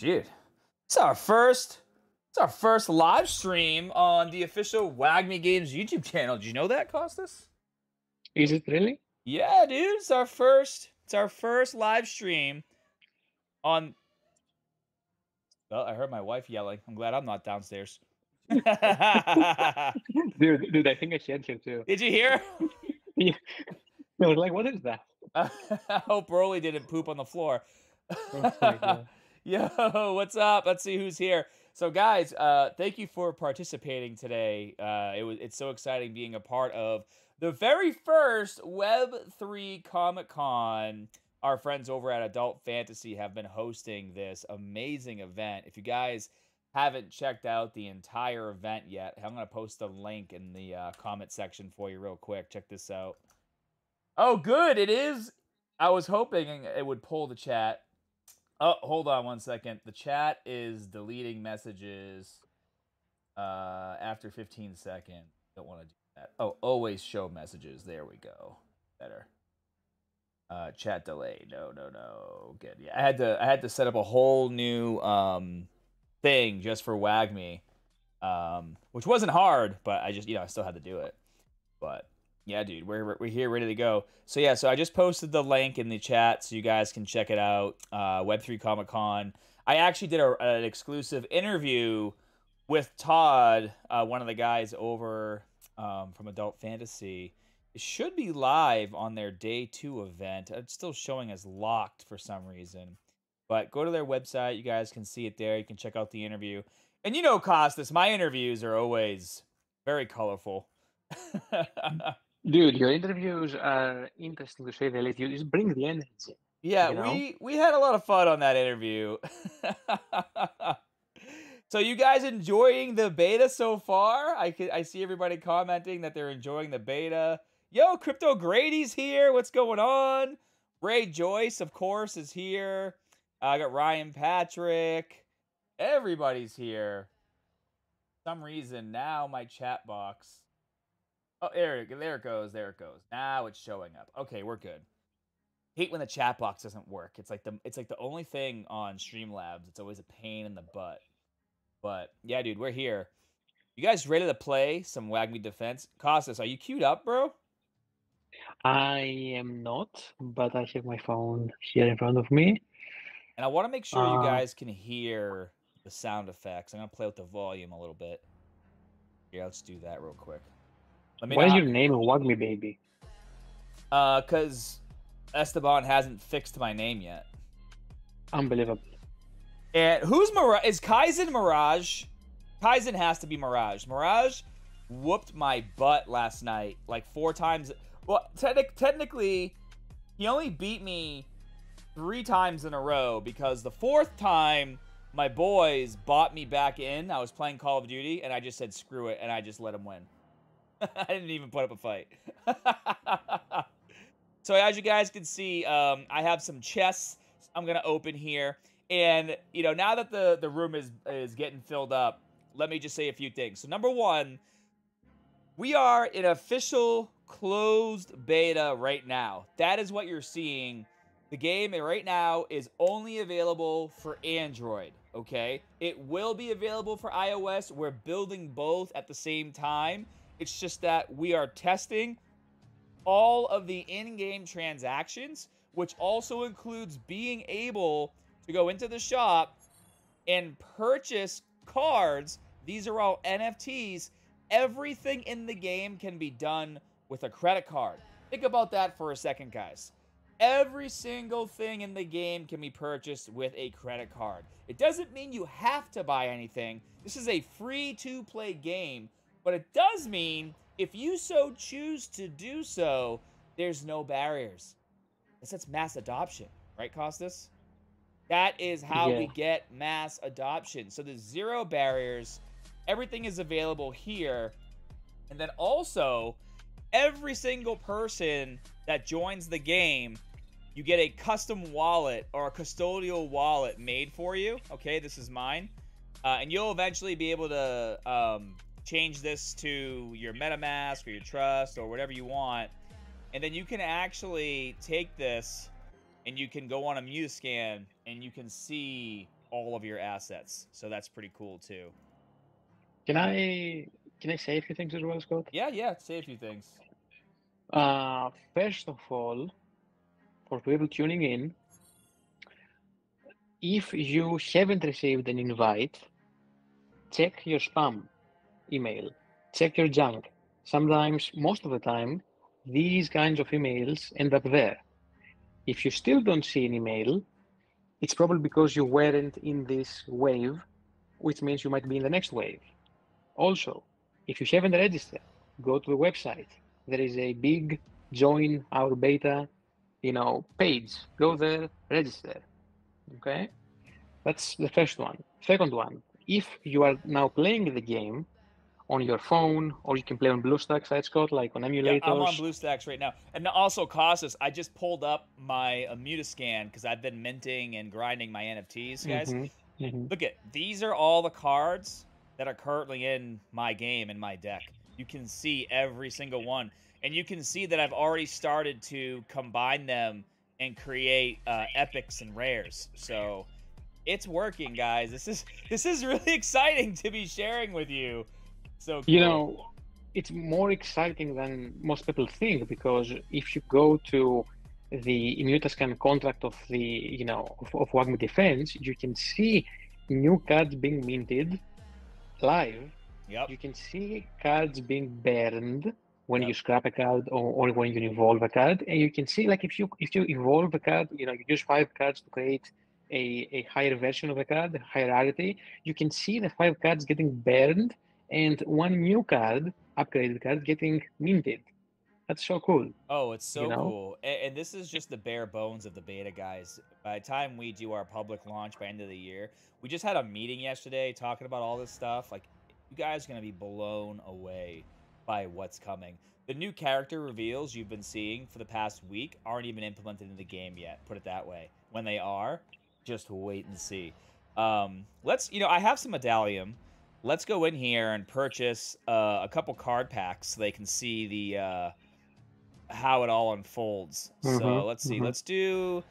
Dude, it's our first it's our first live stream on the official WAGMI Games YouTube channel. Did you know that, Costas? Is it really? Yeah, dude. It's our first it's our first live stream on Well, I heard my wife yelling. I'm glad I'm not downstairs. dude, dude, I think I shared here too. Did you hear? yeah. I was like, what is that? I hope Broly didn't poop on the floor. Oh Yo, what's up? Let's see who's here. So, guys, uh, thank you for participating today. Uh, it was it's so exciting being a part of the very first Web three Comic Con. Our friends over at Adult Fantasy have been hosting this amazing event. If you guys haven't checked out the entire event yet, I'm gonna post a link in the uh, comment section for you real quick. Check this out. Oh, good. It is. I was hoping it would pull the chat. Oh, hold on one second. The chat is deleting messages uh, after 15 seconds. Don't want to do that. Oh, always show messages. There we go. Better. Uh, chat delay. No, no, no. Good. Yeah, I had to. I had to set up a whole new um, thing just for WAGMI, um, which wasn't hard, but I just you know I still had to do it. But yeah, dude, we're we're here ready to go. So yeah, so I just posted the link in the chat so you guys can check it out. Uh, Web3 Comic Con. I actually did a, an exclusive interview with Todd, uh, one of the guys over um, from Adult Fantasy. It should be live on their day two event. It's still showing as locked for some reason. But go to their website. You guys can see it there. You can check out the interview. And you know, Costas, my interviews are always very colorful. Dude, your interviews are interesting to say the least. You just bring the energy. Yeah, you know? we we had a lot of fun on that interview. so you guys enjoying the beta so far? I can, I see everybody commenting that they're enjoying the beta. Yo, Crypto Grady's here. What's going on? Ray Joyce, of course, is here. Uh, I got Ryan Patrick. Everybody's here. For some reason now my chat box Oh, there it, there it goes. There it goes. Now it's showing up. Okay, we're good. Hate when the chat box doesn't work. It's like the it's like the only thing on Streamlabs. It's always a pain in the butt. But yeah, dude, we're here. You guys ready to play some WAGMI Defense? Costas, are you queued up, bro? I am not, but I have my phone here in front of me. And I want to make sure you Uh, guys can hear the sound effects. I'm gonna play with the volume a little bit. Yeah, let's do that real quick. Let me Why is know your name Wagmi Baby? Uh, cause Esteban hasn't fixed my name yet. Unbelievable. And who's Mirage? Is Kaizen Mirage? Kaizen has to be Mirage. Mirage whooped my butt last night like four times. Well, technic- technically, he only beat me three times in a row because the fourth time my boys bought me back in. I was playing Call of Duty and I just said screw it and I just let him win. I didn't even put up a fight. so as you guys can see, um, I have some chests I'm gonna open here. And you know, now that the the room is is getting filled up, let me just say a few things. So number one, we are in official closed beta right now. That is what you're seeing. The game right now is only available for Android, okay? It will be available for iOS. We're building both at the same time. It's just that we are testing all of the in-game transactions, which also includes being able to go into the shop and purchase cards. These are all NFTs. Everything in the game can be done with a credit card. Think about that for a second, guys. Every single thing in the game can be purchased with a credit card. It doesn't mean you have to buy anything. This is a free to play game, but it does mean if you so choose to do so, there's no barriers. That's mass adoption, right, Costas? That is how Yeah. we get mass adoption. So there's zero barriers. Everything is available here. And then also, every single person that joins the game, you get a custom wallet or a custodial wallet made for you. Okay, this is mine. Uh, and you'll eventually be able to um, change this to your MetaMask or your Trust or whatever you want. And then you can actually take this and you can go on a Mutascan and you can see all of your assets. So that's pretty cool too. Can I can I say a few things as well, Scott? Yeah, yeah. Say a few things. Uh, first of all, for people tuning in, if you haven't received an invite, check your spam email, check your junk. Sometimes, most of the time, these kinds of emails end up there. If you still don't see an email, it's probably because you weren't in this wave, which means you might be in the next wave. Also, if you haven't registered, go to the website. There is a big join our beta, you know, page. Go there, register. Okay? That's the first one. Second one, if you are now playing the game on your phone, or you can play on BlueStacks, right, Scott, like on emulators. Yeah, I'm on BlueStacks right now. And also, Costas, I just pulled up my Mutascan because I've been minting and grinding my NFTs, guys. Mm-hmm. Mm-hmm. Look at these are all the cards that are currently in my game in my deck. You can see every single one, and you can see that I've already started to combine them and create uh, epics and rares. So it's working, guys. This is this is really exciting to be sharing with you. So cool. you know, it's more exciting than most people think because if you go to the Mutascan contract of the you know of, of Defense, you can see new cards being minted live. Yep. You can see cards being burned when Yep. you scrap a card or, or when you evolve a card, and you can see like if you if you evolve a card, you know you use five cards to create a, a higher version of a card, a higher rarity. You can see the five cards getting burned and one new card, upgraded card, getting minted. That's so cool. Oh, it's so you know? cool. And, and this is just the bare bones of the beta, guys. By the time we do our public launch by end of the year, we just had a meeting yesterday talking about all this stuff. Like, you guys are going to be blown away by what's coming. The new character reveals you've been seeing for the past week aren't even implemented in the game yet. Put it that way. When they are, just wait and see. Um, let's, you know, I have some medallium. Let's go in here and purchase uh, a couple card packs so they can see the uh, how it all unfolds. So Mhm, let's see. mhm. Let's do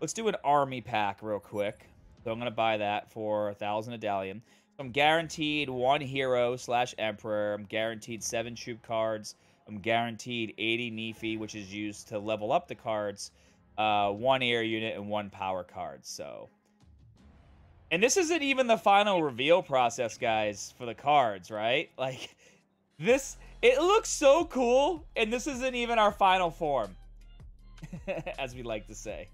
let's do an army pack real quick. So I'm gonna buy that for a thousand medallium. So I'm guaranteed one hero slash emperor. I'm guaranteed seven troop cards. I'm guaranteed 80 Nife, which is used to level up the cards. Uh, one air unit and one power card. So, and this isn't even the final reveal process, guys, for the cards, right? Like, this it looks so cool, and this isn't even our final form, as we like to say.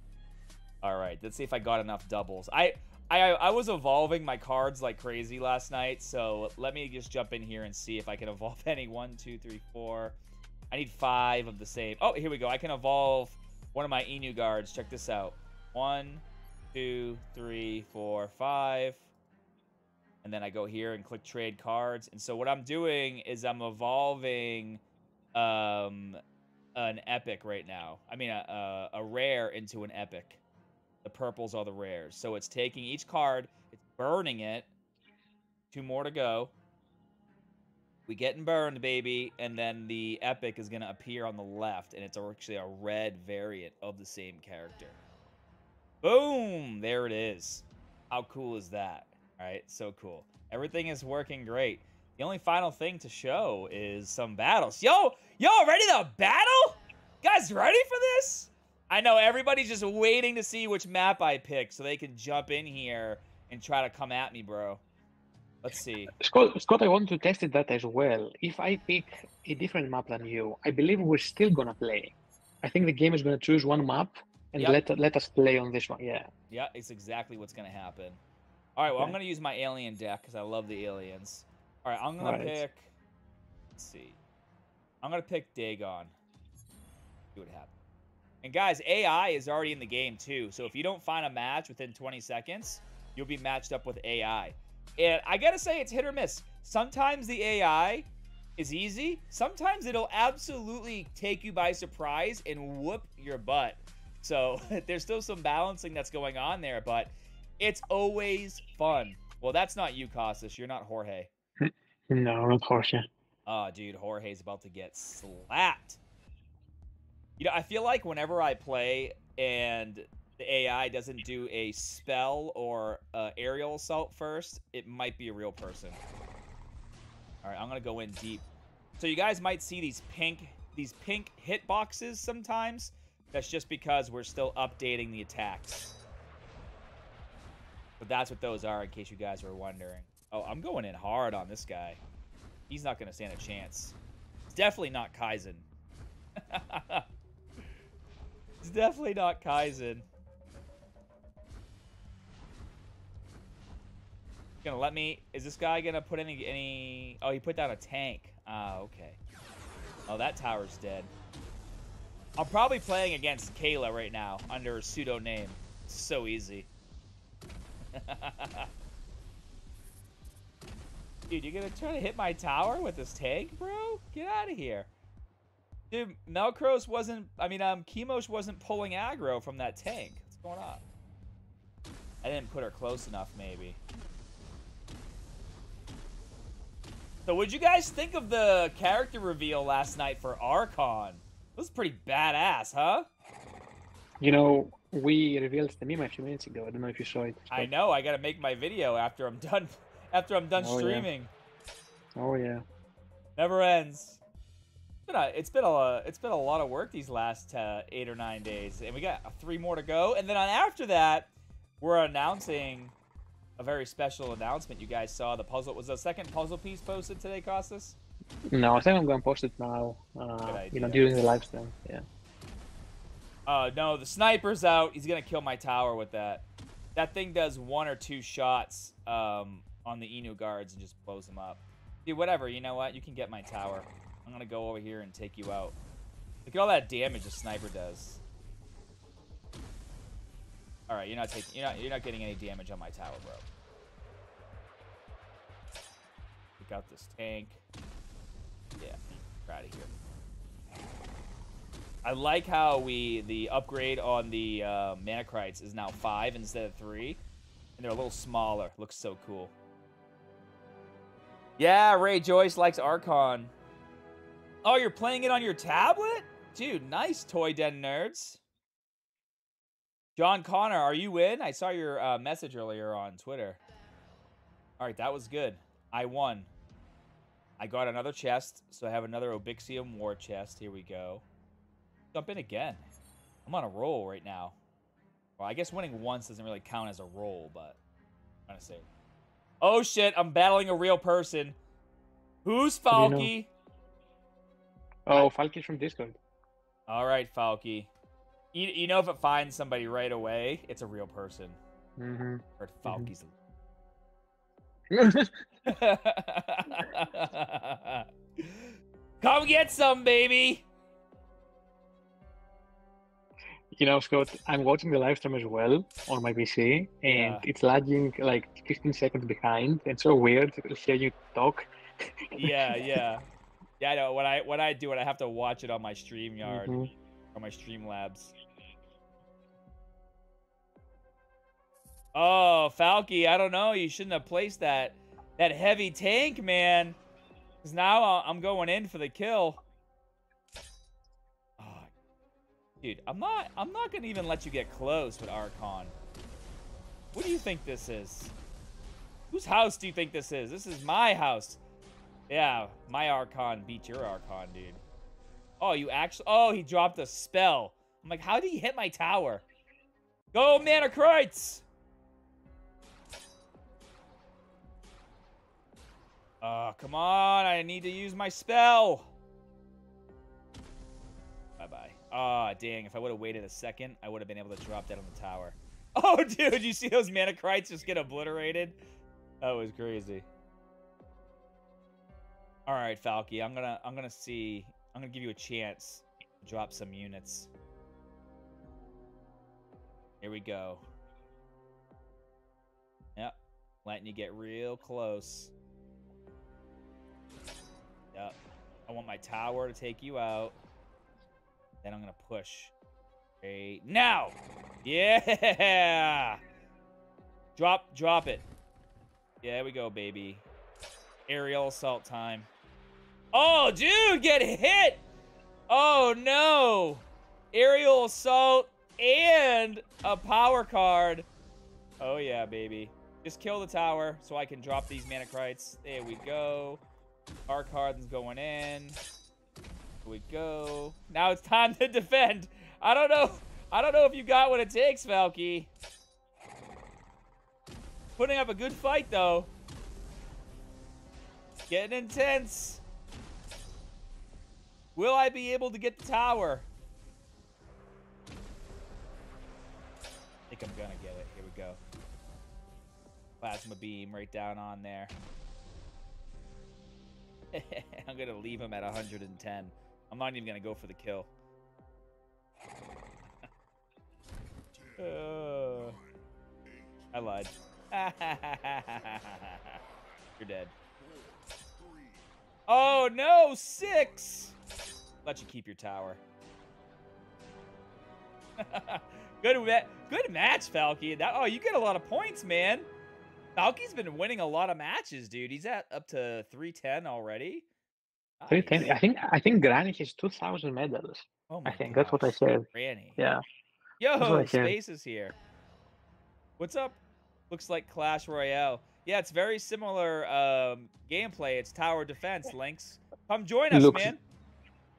All right, let's see if I got enough doubles. I I I was evolving my cards like crazy last night, so let me just jump in here and see if I can evolve any. One, two, three, four. I need five of the same. Oh, here we go. I can evolve one of my Inu guards. Check this out. One, two, three, four, five. And then I go here and click trade cards. And so what I'm doing is I'm evolving um, an epic right now. I mean, a, a, a rare into an epic. The purples are the rares. So it's taking each card, it's burning it. Two more to go. We getting burned, baby, and then the epic is gonna appear on the left, and it's actually a red variant of the same character. Boom! There it is. How cool is that? All right, so cool. Everything is working great. The only final thing to show is some battles. Yo, yo, ready to battle? Guys, ready for this? I know everybody's just waiting to see which map I pick so they can jump in here and try to come at me, bro. Let's see. Scott, Scott, I want to test it that as well. If I pick a different map than you, I believe we're still gonna play. I think the game is gonna choose one map and Yep. let let us play on this one. Yeah. Yeah, it's exactly what's gonna happen. All right, well, I'm gonna use my alien deck because I love the aliens. All right, I'm gonna Alright. pick. Let's see. I'm gonna pick Dagon. See what happens. And guys, AI is already in the game too. So if you don't find a match within 20 seconds, you'll be matched up with AI. And I gotta say, it's hit or miss. Sometimes the AI is easy. Sometimes it'll absolutely take you by surprise and whoop your butt. So there's still some balancing that's going on there, but it's always fun. Well, that's not you, Costas. You're not Jorge. No, not Jorge. Oh, dude, Jorge's about to get slapped. You know, I feel like whenever I play and the AI doesn't do a spell or uh, aerial assault first, it might be a real person. All right, I'm gonna go in deep. So you guys might see these pink these pink hit boxes sometimes. That's just because we're still updating the attacks. But that's what those are, in case you guys were wondering. Oh, I'm going in hard on this guy. He's not gonna stand a chance. It's definitely not Kaizen. it's definitely not Kaizen. Gonna let me... Is this guy gonna put any... any? Oh, he put down a tank. Ah, okay. Oh, that tower's dead. I'm probably playing against Kayla right now under a pseudo name. It's so easy. Dude, you're gonna try to hit my tower with this tank, bro? Get out of here. Dude, Melkros wasn't... I mean, um, Chemosh wasn't pulling aggro from that tank. What's going on? I didn't put her close enough, maybe. So what'd you guys think of the character reveal last night for Archon? Was pretty badass, huh? You know, we revealed the meme a few minutes ago. I don't know if you saw it. I know. I gotta make my video after I'm done. After I'm done Oh, yeah. streaming. Oh yeah. Never ends. It's been, a, it's been a it's been a lot of work these last uh, eight or nine days, and we got three more to go. And then on after that, we're announcing a very special announcement. You guys saw the puzzle. Was the second puzzle piece posted today, Costas? No, I think I'm gonna post it now. Uh, you know, during the live stream. Yeah. Uh, no, the sniper's out. He's gonna kill my tower with that. That thing does one or two shots um, on the Inu guards and just blows them up. Dude, whatever. You know what? You can get my tower. I'm gonna go over here and take you out. Look at all that damage the sniper does. All right, you're not taking. You're not. You're not getting any damage on my tower, bro. Take out this tank. Yeah, we're out of here. I like how we the upgrade on the uh, Manacrites is now five instead of three, and they're a little smaller. Looks so cool. Yeah, Ray Joyce likes Archon. Oh, you're playing it on your tablet, dude. Nice, Toy Den nerds. John Connor, are you in? I saw your uh, message earlier on Twitter. All right, that was good. I won. I got another chest, so I have another Obixium War chest. Here we go. Jump in again. I'm on a roll right now. Well, I guess winning once doesn't really count as a roll, but I'm gonna say. Oh shit! I'm battling a real person. Who's do you know? Oh, Falky from Discord. All right, Falky. You, you know if it finds somebody right away, it's a real person. Mm-hmm. Or Falky's. Come get some, baby. you know, Scott, I'm watching the live stream as well on my PC, and Yeah. it's lagging like 15 seconds behind. It's so weird to hear you talk. Yeah, yeah, yeah. I know when I when I do it, I have to watch it on my stream yard Mhm. or my Streamlabs. Oh, Falky, I don't know. You shouldn't have placed that that heavy tank, man. Cause now I'm going in for the kill. Oh, dude, I'm not. I'm not gonna even let you get close with Archon. What do you think this is? Whose house do you think this is? This is my house. Yeah, my Archon beat your Archon, dude. Oh, you actually... Oh, he dropped a spell. I'm like, how did he hit my tower? Go, Manacrites! Oh, come on. I need to use my spell. Bye-bye. Ah, dang. If I would have waited a second, I would have been able to drop that on the tower. Oh, dude, you see those Manacrites just get obliterated? That was crazy. All right, Falky, I'm gonna I'm gonna see. I'm gonna give you a chance. to Drop some units. Here we go. Yep, letting you get real close. Yep. I want my tower to take you out. Then I'm gonna push. Right now. Yeah. Drop, drop it. Yeah, there we go, baby. Aerial assault time. Oh, dude, get hit! Oh, no! Aerial assault and a power card. Oh, yeah, baby. Just kill the tower so I can drop these Manacrites. There we go. Archon's going in. Here we go. Now it's time to defend. I don't know. I don't know if you got what it takes, Falky. Putting up a good fight, though. It's Getting intense. Will I be able to get the tower? I think I'm gonna get it. Here we go. Plasma beam right down on there. I'm gonna leave him at 110. I'm not even gonna go for the kill. uh, I lied. You're dead. Oh no, six! Let you keep your tower. good, good match, Falky. That oh, you get a lot of points, man. Falky's been winning a lot of matches, dude. He's at up to 310 already. Nice. 310. I think I think Granny has 2000 medals. Oh I think gosh. that's what I said. Granny. Yeah. Yo, Space is here. What's up? Looks like Clash Royale. Yeah, it's very similar um, gameplay. It's tower defense, Links. Come join us, looks, man.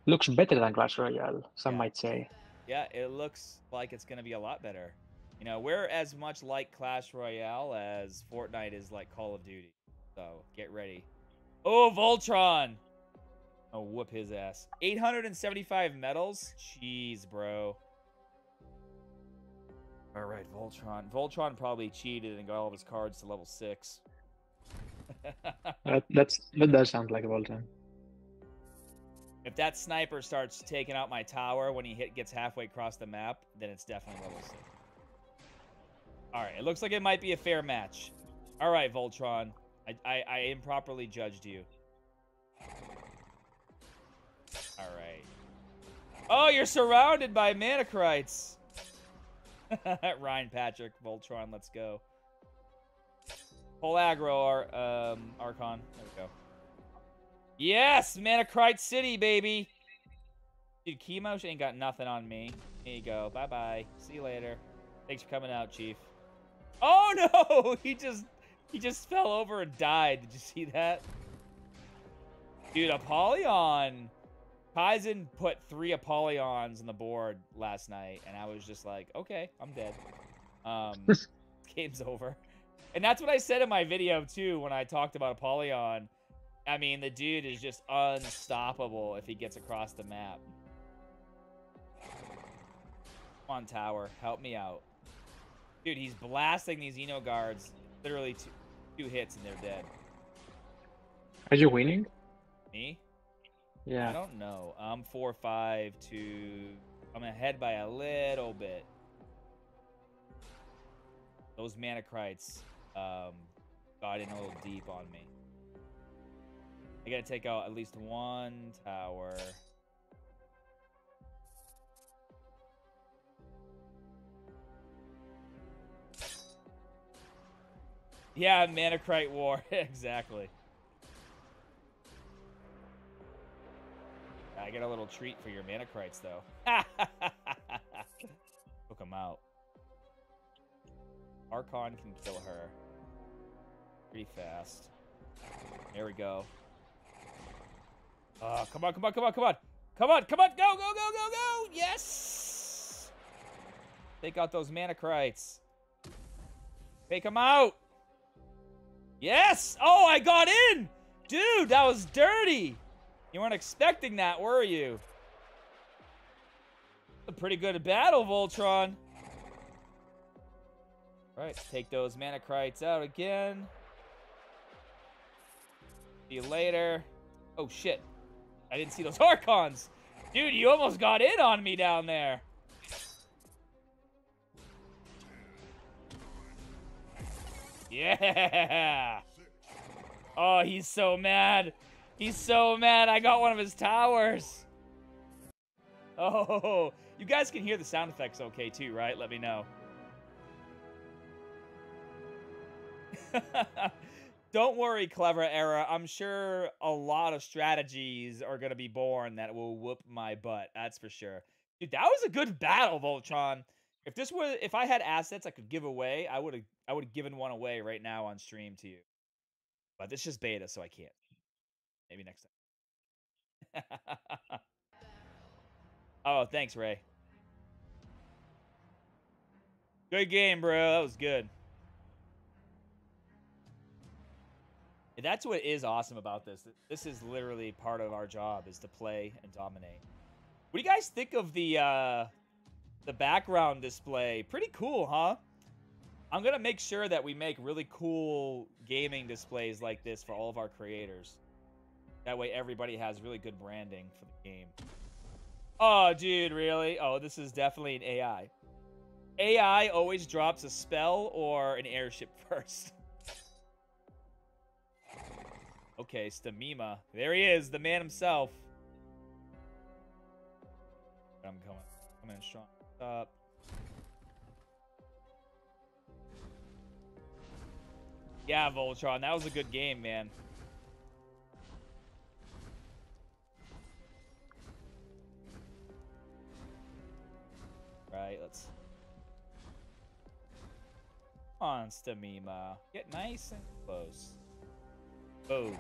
Looks better than Clash Royale, some yeah. might say. Yeah, it looks like it's going to be a lot better. You know, we're as much like Clash Royale as Fortnite is like Call of Duty. So, get ready. Oh, Voltron! Oh, whoop his ass. 875 medals? Jeez, bro. All right, Voltron. Voltron probably cheated and got all of his cards to level six. that, that's that does sound like a Voltron. If that sniper starts taking out my tower when he hit gets halfway across the map, then it's definitely level six. All right, it looks like it might be a fair match. All right, Voltron. I, I, I improperly judged you. All right. Oh, you're surrounded by Manacrites. Ryan Patrick, Voltron, let's go. Full aggro, Ar um, Archon. There we go. Yes! Manacrite City, baby! Dude, Chemo ain't got nothing on me. Here you go. Bye-bye. See you later. Thanks for coming out, Chief. Oh, no! He just... He just fell over and died. Did you see that? Dude, Apollyon! Kaizen put three Apollyons on the board last night, and I was just like, okay, I'm dead. Um, game's over. And that's what I said in my video, too, when I talked about Apollyon. I mean, the dude is just unstoppable if he gets across the map. Come on, Tower. Help me out. Dude, he's blasting these Inu guards. Literally two, two hits and they're dead. Are you winning? Me? Yeah. I don't know. I'm four five to. I'm ahead by a little bit. Those Manacrites um, got in a little deep on me. I gotta take out at least one tower. Yeah, Manacrite War. exactly. I get a little treat for your Manacrites, though. Took him out. Archon can kill her. Pretty fast. There we go. Oh, come on, come on, come on, come on. Come on, come on, go, go, go, go, go! Yes! Take out those Manacrites. Take them out! Yes! Oh, I got in! Dude, that was dirty! You weren't expecting that, were you? A pretty good battle, Voltron. All right, take those Manacrites out again. See you later. Oh, shit. I didn't see those Archons. Dude, you almost got in on me down there. Yeah. Oh, he's so mad. He's so mad. I got one of his towers. Oh, you guys can hear the sound effects okay too, right? Let me know. Don't worry, Clever Era. I'm sure a lot of strategies are going to be born that will whoop my butt. That's for sure. Dude, that was a good battle, Voltron. If this was if I had assets I could give away, I would have I would have given one away right now on stream to you. But this is beta, so I can't. Maybe next time. oh, thanks, Ray. Good game, bro. That was good. That's what is awesome about this. This is literally part of our job is to play and dominate. What do you guys think of the uh, the background display? Pretty cool, huh? I'm gonna make sure that we make really cool gaming displays like this for all of our creators. That way everybody has really good branding for the game. Oh, dude, really? Oh, this is definitely an AI. AI always drops a spell or an airship first. okay, Stamima. There he is, the man himself. I'm coming. Coming in strong. Yeah, Voltron. That was a good game, man. Right, let's... On, Stamima. Get nice and close. Boom.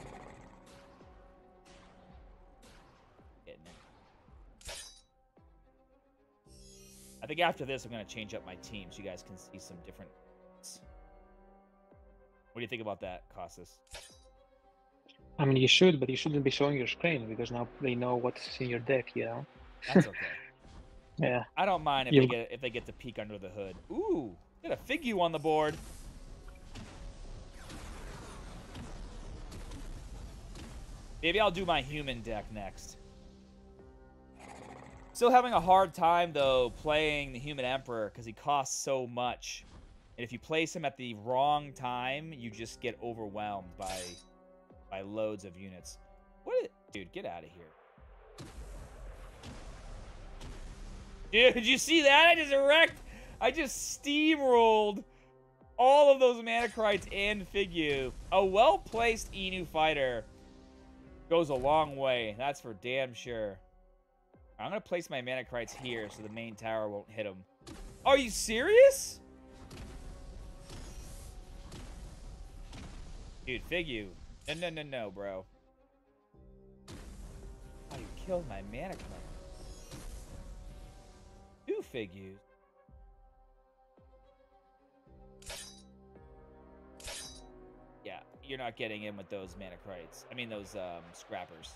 I think after this, I'm going to change up my team so you guys can see some different... What do you think about that, Costas? I mean, you should, but you shouldn't be showing your screen because now they know what's in your deck, you know? That's okay. yeah. I don't mind if You- they get if they get to peek under the hood. Ooh, got a Figu on the board. Maybe I'll do my human deck next. Still having a hard time though playing the human emperor because he costs so much. And if you place him at the wrong time, you just get overwhelmed by by loads of units. What is, dude, get out of here. Dude, did you see that? I just wrecked. I just steamrolled all of those Manacrites and Figu. A well-placed Inu fighter goes a long way. That's for damn sure. I'm going to place my mana Manacrites here so the main tower won't hit him. Are you serious? Dude, Figu. No, no, no, no, bro. Oh, you killed my mana Manacrite. Two you? Yeah, you're not getting in with those mana Manacrites. I mean, those um, Scrappers.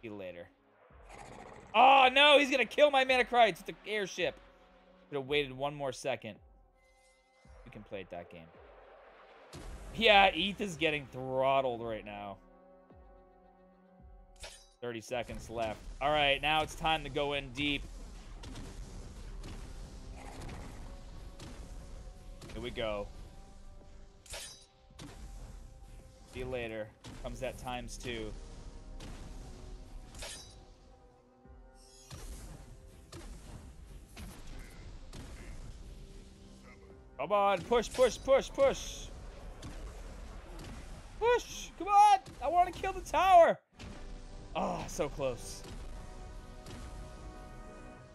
See you later. Oh, no! He's gonna kill my Manacrites with the airship. Could have waited one more second. We can play it that game. Yeah, ETH is getting throttled right now. 30 seconds left. All right, now it's time to go in deep. Here we go. See you later. Comes that times two. Come on, push, push, push, push. Push! Come on! I want to kill the tower! Oh, so close.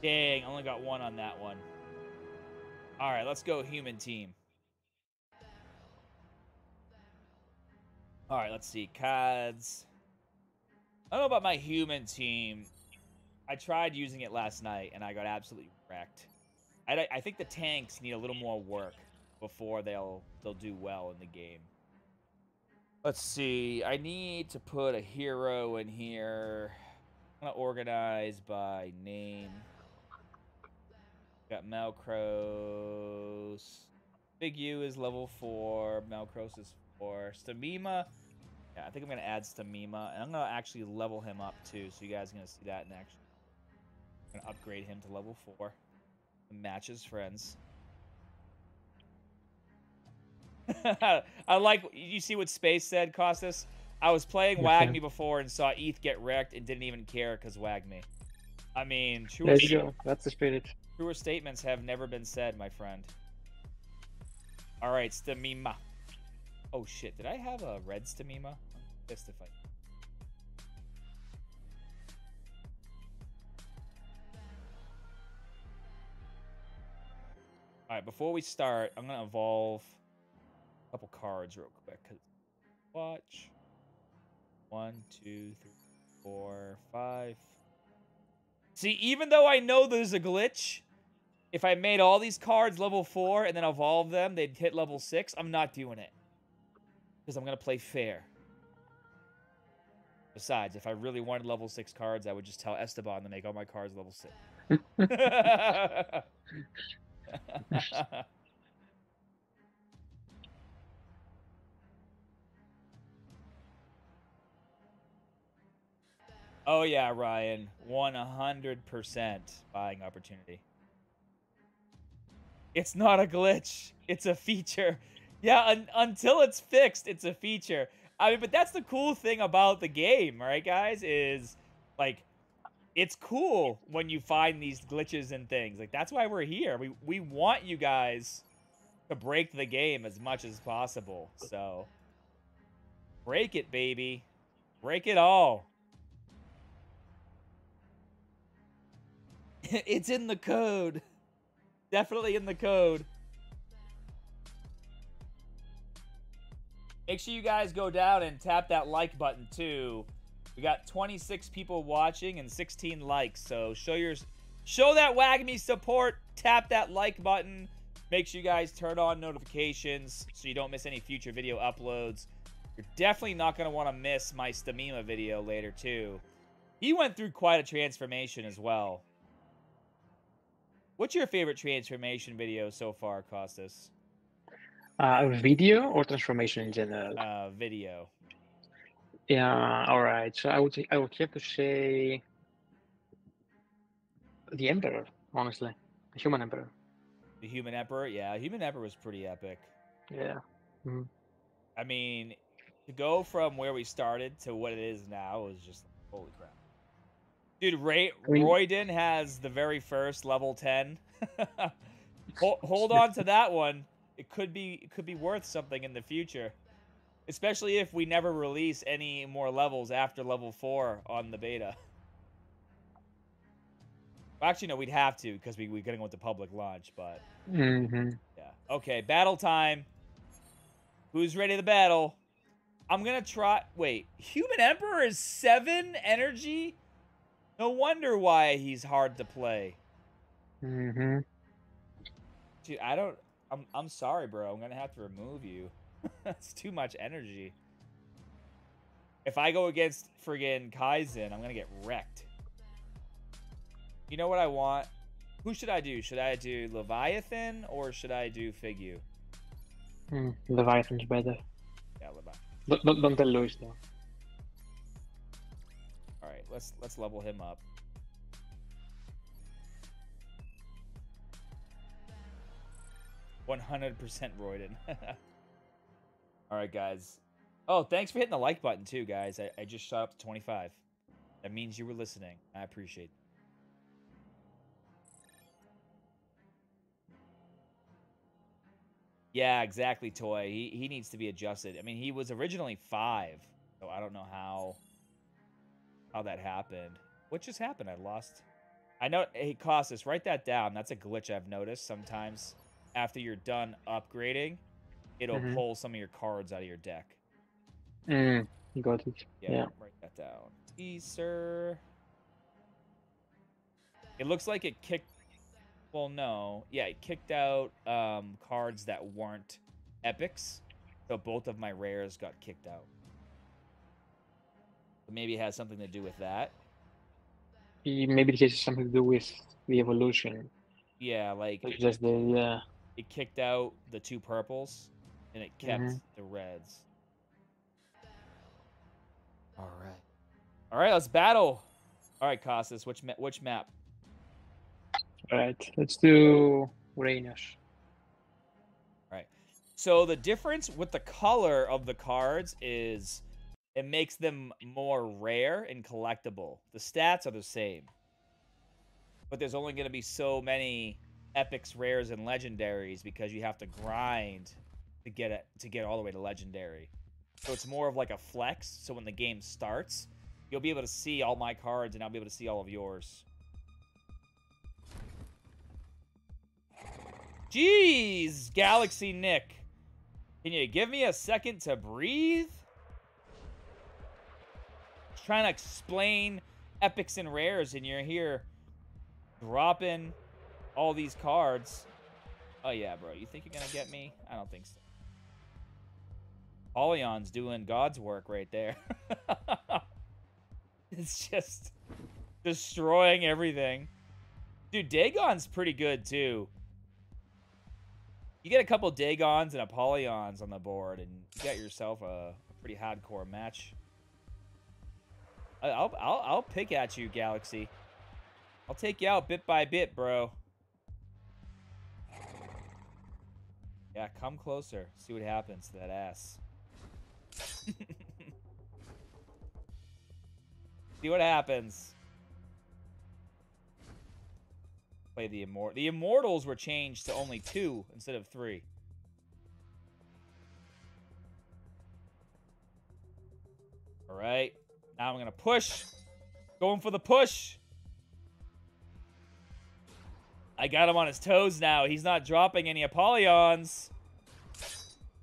Dang, I only got one on that one. Alright, let's go human team. Alright, let's see. CODs. I don't know about my human team. I tried using it last night, and I got absolutely wrecked. I, I think the tanks need a little more work before they'll they'll do well in the game. Let's see. I need to put a hero in here. I'm gonna organize by name. Got Malcros. Figu is level four. Malcros is four. Stamima. Yeah, I think I'm gonna add Stamima, and I'm gonna actually level him up too, so you guys are gonna see that in action. I'm gonna upgrade him to level four. Matches friends. I like you see what Space said, Costas. I was playing Okay. WAGMI before and saw ETH get wrecked and didn't even care because WAGMI. I mean, truer, There you go. That's the spirit. truer statements have never been said, my friend. All right, Stamima. Oh shit, did I have a red Stamima? I'm pissed if I. right, before we start, I'm gonna evolve a couple cards real quick. Watch. One, two, three, four, five. See, even though I know there's a glitch, if I made all these cards level four and then evolve them, they'd hit level six. I'm not doing it because I'm gonna play fair. Besides, if I really wanted level six cards, I would just tell Esteban to make all my cards level six. oh yeah, Ryan, one hundred percent buying opportunity. It's not a glitch; it's a feature. Yeah, un until it's fixed, it's a feature. I mean, but that's the cool thing about the game, right, guys? Is like it's cool when you find these glitches and things. Like that's why we're here. We we want you guys to break the game as much as possible. So break it, baby. Break it all. it's in the code. Definitely in the code. Make sure you guys go down and tap that like button too. We got 26 people watching and 16 likes. So show your show that WAGMI support. Tap that like button. Make sure you guys turn on notifications so you don't miss any future video uploads. You're definitely not going to want to miss my Stamima video later too. He went through quite a transformation as well. What's your favorite transformation video so far, Costas? Uh, video or transformation in general? Uh, video. Yeah, all right. So I would I would have to say the Emperor, honestly, the Human Emperor. The Human Emperor, yeah, Human Emperor was pretty epic. Yeah. Mm-hmm. I mean, to go from where we started to what it is now is just holy crap. Dude, Ray I mean, Royden has the very first level ten. hold, hold on to that one it could be it could be worth something in the future. Especially if we never release any more levels after level 4 on the beta. Actually, no, we'd have to because we, we're going to go into public launch, but... Mm-hmm. Yeah. Okay, battle time. Who's ready to battle? I'm going to try... Wait, Human Emperor is 7 energy? No wonder why he's hard to play. Mm-hmm. Dude, I don't... I'm I'm sorry, bro. I'm gonna have to remove you. That's too much energy. If I go against friggin' Kaizen, I'm gonna get wrecked. You know what I want? Who should I do? Should I do Leviathan or should I do Figu? Mm, Leviathan's better. Yeah, Leviathan. Don't, don't, don't tell Luis though. All right, let's let's level him up. 100% Royden. All right, guys. Oh, thanks for hitting the like button, too, guys. I, I just shot up to 25. That means you were listening. I appreciate it. Yeah, exactly, Toy. He, he needs to be adjusted. I mean, he was originally 5, so I don't know how how that happened. What just happened? I lost... I know... Hey, Costas, write that down. That's a glitch I've noticed sometimes after you're done upgrading, it'll mm-hmm. pull some of your cards out of your deck. Mm, got it. Yeah, yeah. write that down. Easter. It looks like it kicked. Well, no. Yeah, it kicked out um, cards that weren't epics. So both of my rares got kicked out. So maybe it has something to do with that. Maybe it has something to do with the evolution. Yeah, like just the yeah it kicked out the two purples and it kept mm-hmm. the reds. All right. All right, let's battle. All right, Costas, which ma- which map? All right, let's do Reynash. All right. So the difference with the color of the cards is it makes them more rare and collectible. The stats are the same. But there's only going to be so many epics, rares, and legendaries because you have to grind to get it to get all the way to legendary. So it's more of like a flex. So when the game starts, you'll be able to see all my cards, and I'll be able to see all of yours. Jeez, Galaxy Nick. Can you give me a second to breathe? Trying to explain epics and rares, and you're here dropping all these cards. Oh, yeah, bro. You think you're going to get me? I don't think so. Apollyon's doing God's work right there. it's just destroying everything. Dude, Dagon's pretty good, too. You get a couple Dagons and Apollyons on the board, and you got yourself a, a pretty hardcore match. I'll, I'll, I'll pick at you, Galaxy. I'll take you out bit by bit, bro. Yeah, come closer. See what happens to that ass. See what happens. Play the immort. The immortals were changed to only two instead of three. All right. Now I'm gonna push. Going for the push. I got him on his toes now. He's not dropping any Apollyons.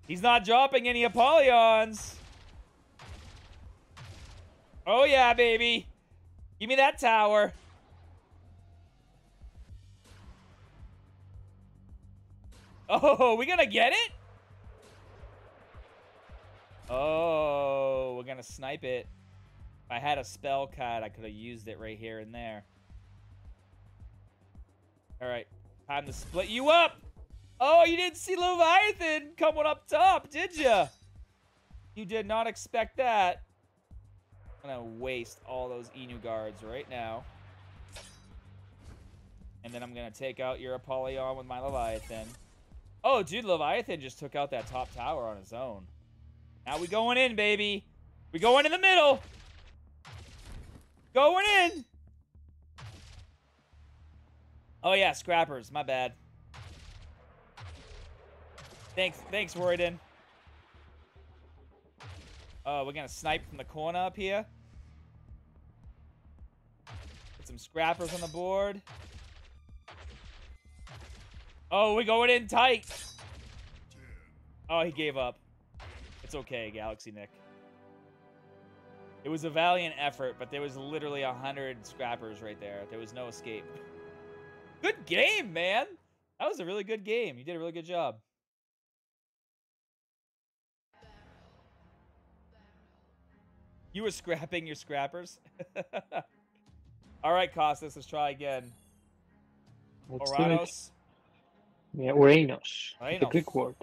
He's not dropping any Apollyons. Oh, yeah, baby. Give me that tower. Oh, we gonna get it? Oh, we're gonna snipe it. If I had a spell card, I could have used it right here and there. All right, time to split you up. Oh, you didn't see Leviathan coming up top, did you? You did not expect that. I'm gonna waste all those Inu guards right now. And then I'm gonna take out your Apollyon with my Leviathan. Oh, dude, Leviathan just took out that top tower on his own. Now we going in, baby. We going in the middle. Going in. Oh, yeah, scrappers. My bad. Thanks, thanks, Royden. Oh, we're gonna snipe from the corner up here. Put some scrappers on the board. Oh, we're going in tight. Oh, he gave up. It's okay, Galaxy Nick. It was a valiant effort, but there was literally a hundred scrappers right there. There was no escape. Good game, man. That was a really good game. You did a really good job. You were scrapping your scrappers? All right, Costas, let's try again. Let's. Oranos. Yeah, Uranus. The Greek word.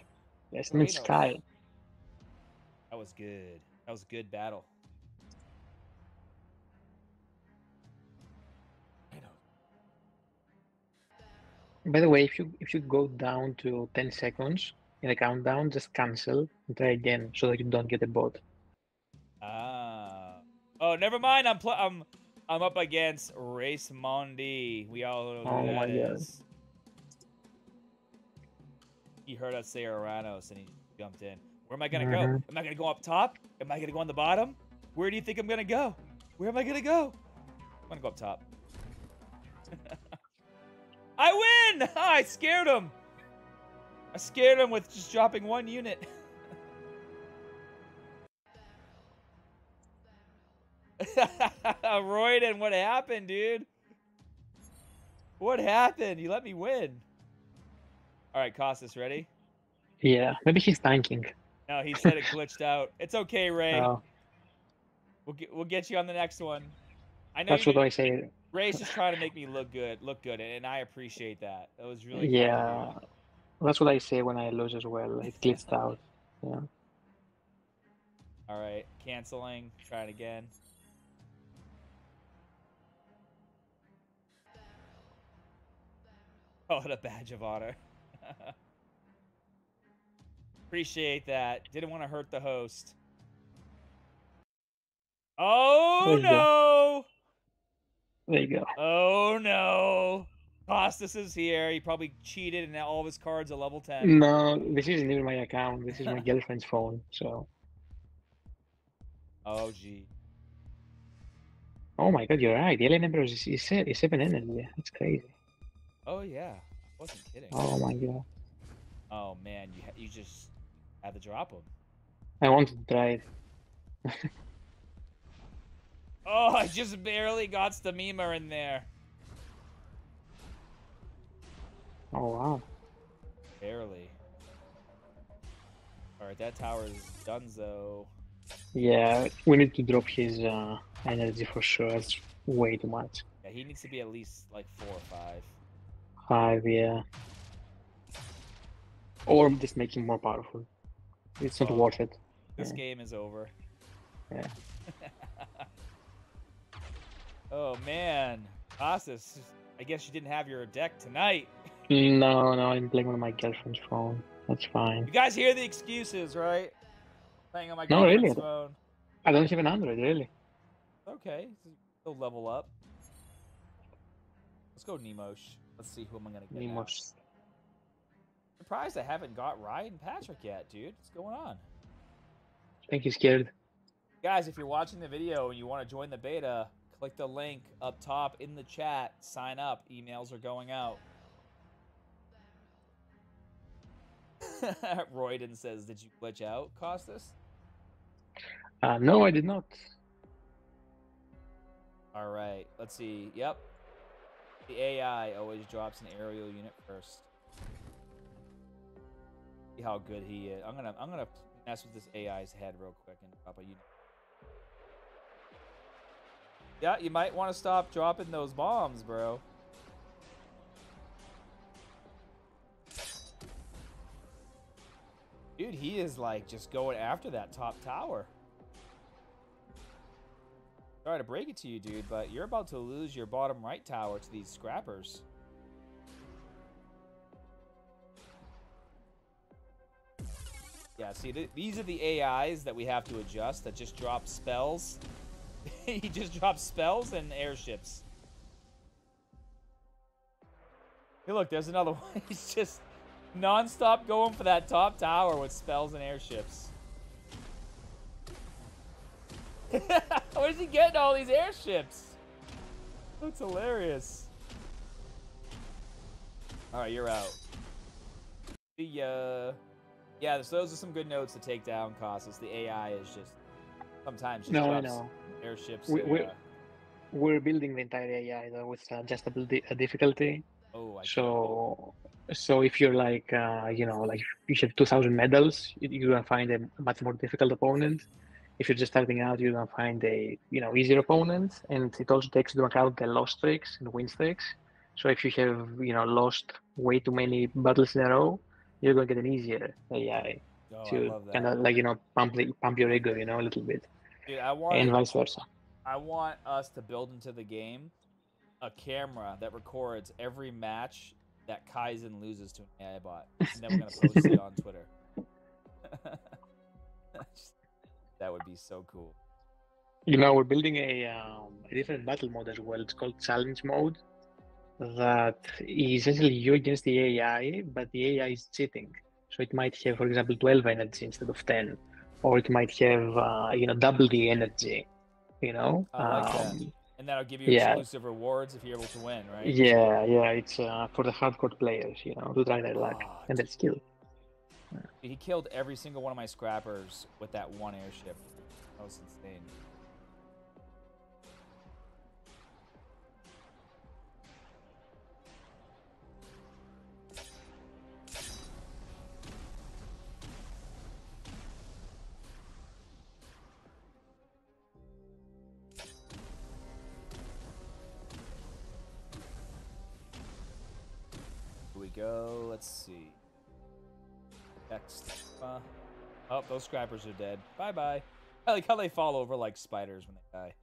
Yes, it means sky. That was good. That was a good battle. By the way, if you if you go down to 10 seconds in the countdown, just cancel and try again so that you don't get a bot. Ah. Oh, never mind. I'm pl- I'm I'm up against Race Mondi. We all know who Oh that is. He heard us say Oranos and he jumped in. Where am I gonna go? Mhm. Am I gonna go up top? Am I gonna go on the bottom? Where do you think I'm gonna go? Where am I gonna go? I'm gonna go up top. I win! I scared him. I scared him with just dropping one unit. Royden, what happened, dude? What happened? You let me win. All right, Costas, ready? Yeah, maybe he's tanking. No, he said it glitched out. It's okay, Ray. Uh, We'll get we'll get you on the next one. I know that's what I say. Ray's just trying to make me look good, look good, and I appreciate that. That was really Yeah, that's what I say when I lose as well. It glitched out. Yeah. All right, canceling. Try it again. Oh, what a badge of honor. Appreciate that. Didn't want to hurt the host. Oh There go. no! There you go. Oh no! Costas is here. He probably cheated, and now all of his cards are level ten. No, this isn't even my account. This is my girlfriend's phone. So, Oh gee. oh my god, you're right. The alien emperor is, is, is seven energy. That's crazy. Oh yeah. I wasn't kidding. Oh my god. Oh man, you ha- you just had to drop him. I wanted to try it. Oh, I just barely got Stamima in there. Oh wow. Barely. Alright, that tower is done, donezo. Yeah, we need to drop his uh, energy for sure. That's way too much. Yeah, he needs to be at least like four or five. Five, yeah. Or just make him more powerful. It's not Oh. worth it. This Yeah. game is over. Yeah. oh man. Asus, I guess you didn't have your deck tonight. No, no, I'm playing on my girlfriend's phone. That's fine. You guys hear the excuses, right? Playing on my No, really. phone. I don't have an Android, really. Okay, he'll level up. Let's go Nemosh. Let's see who am I gonna get. now. Nemosh. Surprised I haven't got Ryan Patrick yet, dude. What's going on? I think he's scared. Guys, if you're watching the video and you want to join the beta, click the link up top in the chat. Sign up. Emails are going out. Royden says, "Did you glitch out, Costas?" Uh, no, I did not. All right. Let's see. Yep. The AI always drops an aerial unit first. See how good he is. I'm gonna I'm gonna mess with this AI's head real quick and drop a unit. Yeah, you might want to stop dropping those bombs, bro. Dude, he is like just going after that top tower. Sorry to break it to you, dude, but you're about to lose your bottom right tower to these scrappers. Yeah, see, th these are the AIs that we have to adjust that just drop spells. he just drops spells and airships. Hey, look, there's another one. He's just non-stop going for that top tower with spells and airships. Where's he getting all these airships? That's hilarious. All right, you're out. The uh, yeah, so those are some good notes to take down, Costas. The AI is just sometimes just No, I know. airships. We- we- uh, We're building the entire AI though with adjustable di- uh, difficulty. oh, I see. So, so if you're like, uh, you know, like you have 2,000 medals, you- you're gonna find a much more difficult opponent. If you're just starting out, you're gonna find a, you know, easier opponent. And it also takes into account the loss streaks and win streaks. So if you have, you know, lost way too many battles in a row, you're gonna get an easier AI Oh, to kind of like, you know, pump the, pump your ego, you know, a little bit, Dude, I want and vice versa. I want us to build into the game a camera that records every match that Kaizen loses to an AI bot. And then we're gonna post it on Twitter. that would be so cool. You know, we're building a, um, a different battle mode as well. It's called challenge mode. That is essentially you against the AI, but the AI is cheating. So it might have, for example, 12 energy instead of 10, or it might have, uh, you know, double the energy. You know. I like that. Um, And that'll give you Yeah. exclusive rewards if you're able to win, right? Yeah, yeah. It's uh, for the hardcore players, you know, to try their luck Ah, and their skill. He killed every single one of my scrappers with that one airship. That was insane. Here we go. Let's see. Next. Uh, oh, those scrappers are dead. Bye bye. I like how they fall over like spiders when they die.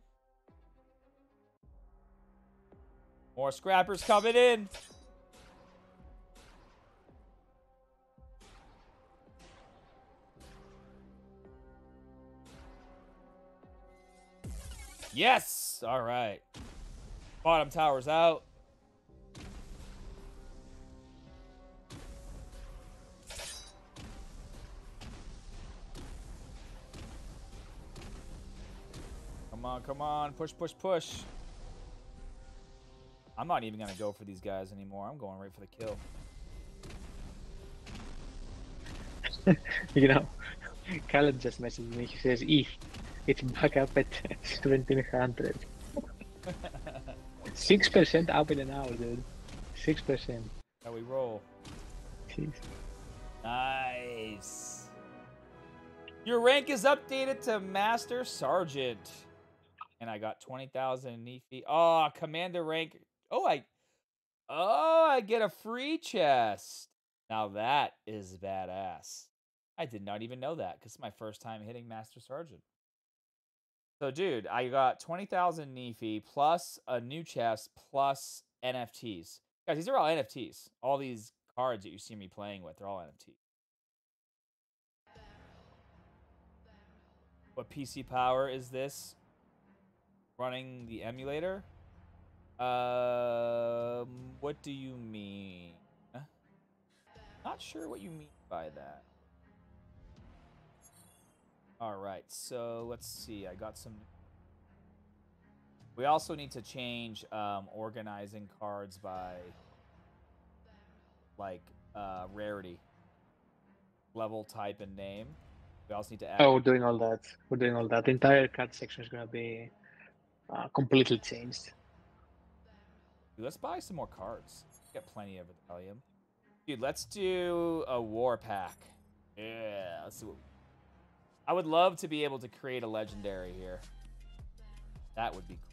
More scrappers coming in. Yes! All right. Bottom tower's out. On, come on. Push, push, push. I'm not even going to go for these guys anymore. I'm going right for the kill. you know, Khaled just messaged me. He says, "If it's back up at 1700." Six percent up in an hour, dude. Six percent. How we roll? Jeez. Nice. Your rank is updated to Master Sergeant. And I got 20,000 Nife. Oh, Commander rank. Oh, I. Oh, I get a free chest. Now that is badass. I did not even know that because it's my first time hitting Master Sergeant. So, dude, I got 20,000 Nife plus a new chest plus NFTs. Guys, these are all NFTs. All these cards that you see me playing with, they're all NFTs. What PC power is this? Running the emulator? Um, what do you mean? Not sure what you mean by that. All right, so let's see. I got some. We also need to change um, organizing cards by like uh, rarity, level, type, and name. We also need to add. Oh, we're doing all that. We're doing all that. The entire card section is gonna be uh, completely changed. Let's buy some more cards. Get plenty of Italium. Dude, let's do a war pack. Yeah, let's see what. I would love to be able to create a legendary here. That would be cool.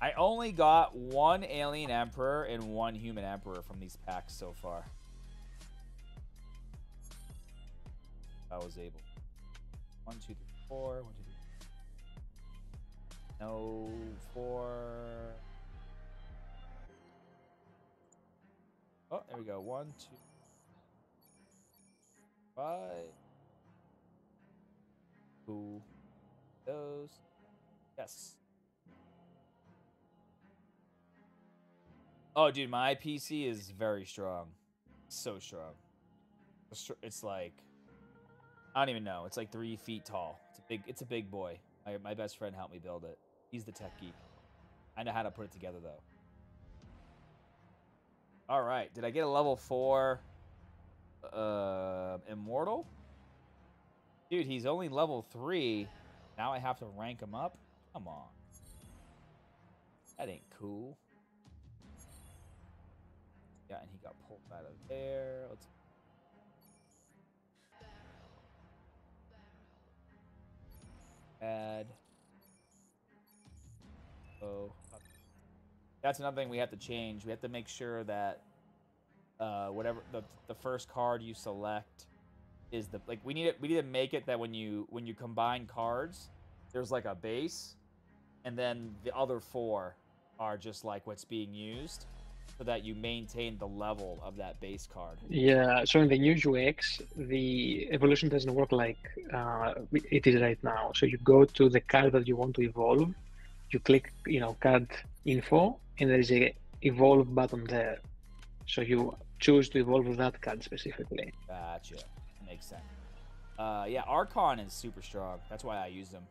I only got one alien emperor and one human emperor from these packs so far. I was able. One, two, three, four. One, two, three. No, four. Oh, there we go. One, two, five. Two. Those. Yes. Oh, dude, my PC is very strong. So strong. It's like I don't even know. It's like three feet tall. It's a big. It's a big boy. My, best friend helped me build it. He's the tech geek. I know how to put it together though. All right. Did I get a level four? Uh, immortal. Dude, he's only level three. Now I have to rank him up. Come on. That ain't cool. Yeah, and he got pulled out of there. Let's add. Oh, that's another thing we have to change. We have to make sure that uh, whatever the the first card you select is the like we need it. We need to make it that when you when you combine cards, there's like a base, and then the other four are just like what's being used so that you maintain the level of that base card. Yeah, so in the new UX, the evolution doesn't work like uh, it is right now. So you go to the card that you want to evolve, you click, you know, card info, and there is a evolve button there. So you choose to evolve that card specifically. Gotcha. Makes sense. Uh, yeah, Archon is super strong. That's why I use them.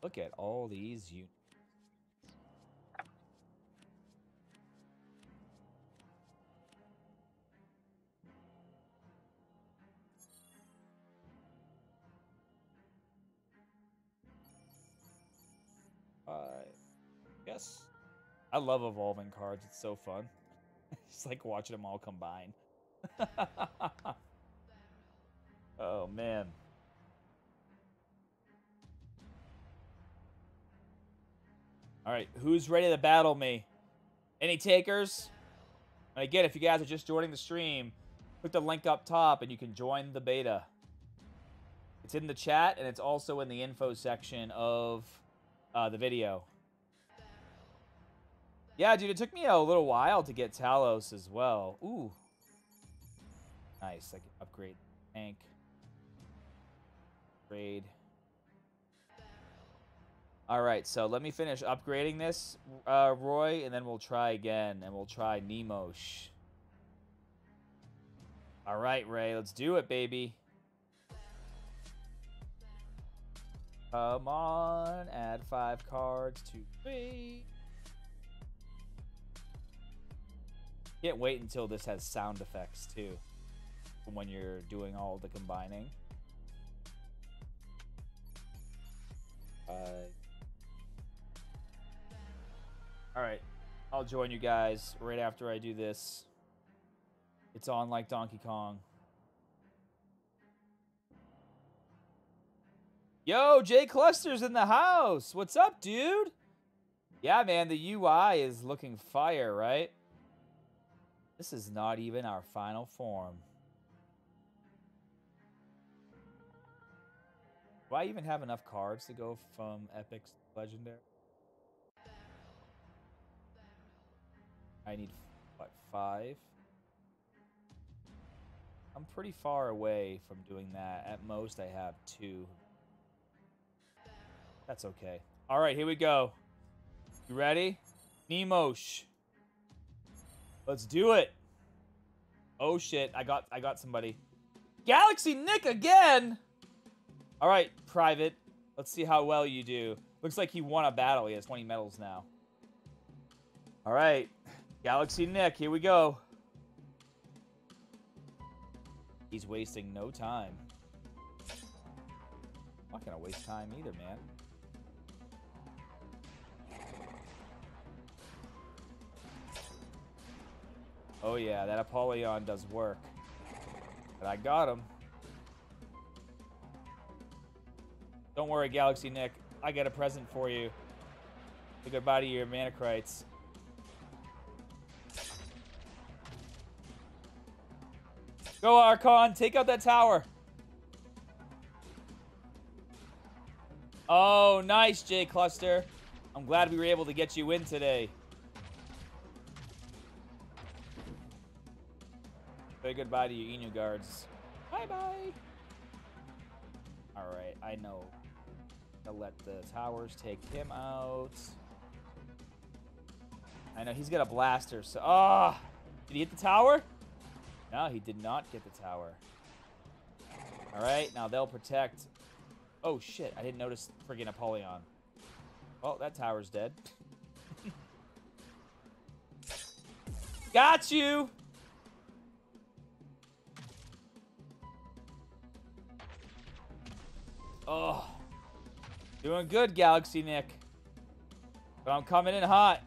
Look at all these units. Love evolving cards. It's so fun. it's like watching them all combine. oh, man. All right, who's ready to battle me? Any takers? And again, if you guys are just joining the stream, click the link up top and you can join the beta. It's in the chat and it's also in the info section of uh, the video. Yeah, dude, it took me a little while to get Talos as well. Ooh. Nice. I can upgrade tank. Upgrade. All right, so let me finish upgrading this, uh, Roy, and then we'll try again, and we'll try Nemosh. All right, Ray, let's do it, baby. Come on, add five cards to three. Can't wait until this has sound effects too. When you're doing all the combining. Uh, all right. I'll join you guys right after I do this. It's on like Donkey Kong. Yo, Jay Cluster's in the house. What's up, dude? Yeah, man, the UI is looking fire, right? This is not even our final form. Do I even have enough cards to go from epic to legendary? I need, what, five? I'm pretty far away from doing that. At most, I have two. That's okay. All right, here we go. You ready? Nemosh. Let's do it. Oh shit, I got I got somebody. Galaxy Nick again. All right, Private. Let's see how well you do. Looks like he won a battle. He has 20 medals now. All right. Galaxy Nick, here we go. He's wasting no time. I'm not gonna waste time either, man. Oh yeah, that Apollyon does work. But I got him. Don't worry, Galaxy Nick. I got a present for you. Goodbye to your Manacrites. Go, Archon. Take out that tower. Oh, nice, J Cluster. I'm glad we were able to get you in today. Say goodbye to you Inu guards. Bye-bye. Alright, I know. I'll let the towers take him out. I know, he's got a blaster, so... Ah! Oh, did he hit the tower? No, he did not get the tower. Alright, now they'll protect... Oh, shit. I didn't notice friggin' Apollyon. Well, that tower's dead. Got you! Oh. Doing good, Galaxy Nick. But I'm coming in hot.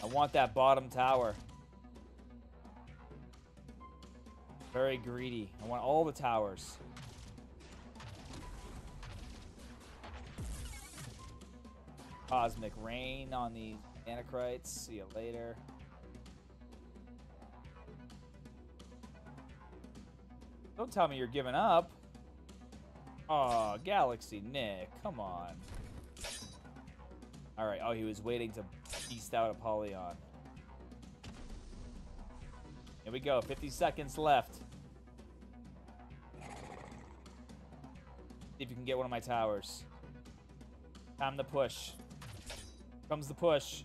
I want that bottom tower. Very greedy. I want all the towers. Cosmic Rain on the Anachrites. See you later. Don't tell me you're giving up. Aw, oh, Galaxy Nick, come on. Alright, oh, he was waiting to beast out Apollyon. Here we go, 50 seconds left. See if you can get one of my towers. Time to push. Comes the push.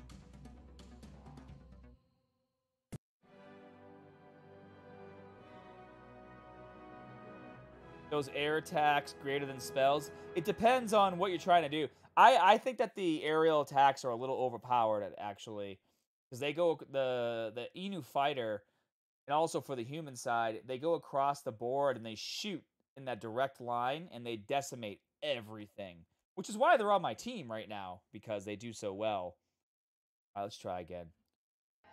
Those air attacks greater than spells. It depends on what you're trying to do. I, I think that the aerial attacks are a little overpowered actually, because they go the the Inu fighter, and also for the human side, they go across the board and they shoot in that direct line and they decimate everything, which is why they're on my team right now because they do so well. All right, let's try again.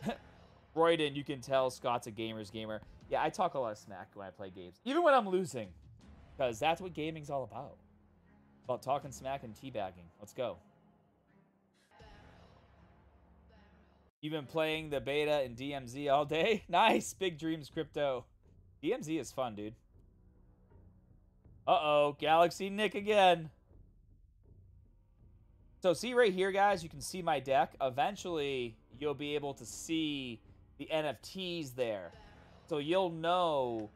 Royden, you can tell Scott's a gamer's gamer. Yeah, I talk a lot of smack when I play games, even when I'm losing. Because that's what gaming's all about. About talking smack and teabagging. Let's go. You've been playing the beta in DMZ all day? Nice! Big dreams, crypto. DMZ is fun, dude. Uh-oh, Galaxy Nick again. So see right here, guys, you can see my deck. Eventually, you'll be able to see the NFTs there. So you'll know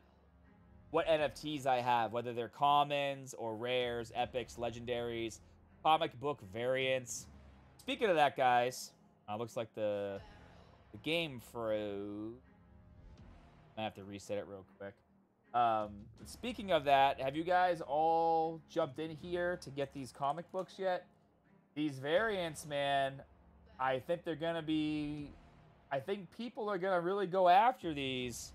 what NFTs I have, whether they're commons or rares, epics, legendaries, comic book variants. Speaking of that, guys, uh, looks like the the game froze. I have to reset it real quick. Um, speaking of that, have you guys all jumped in here to get these comic books yet? these variants, man, I think they're gonna be. I think people are gonna really go after these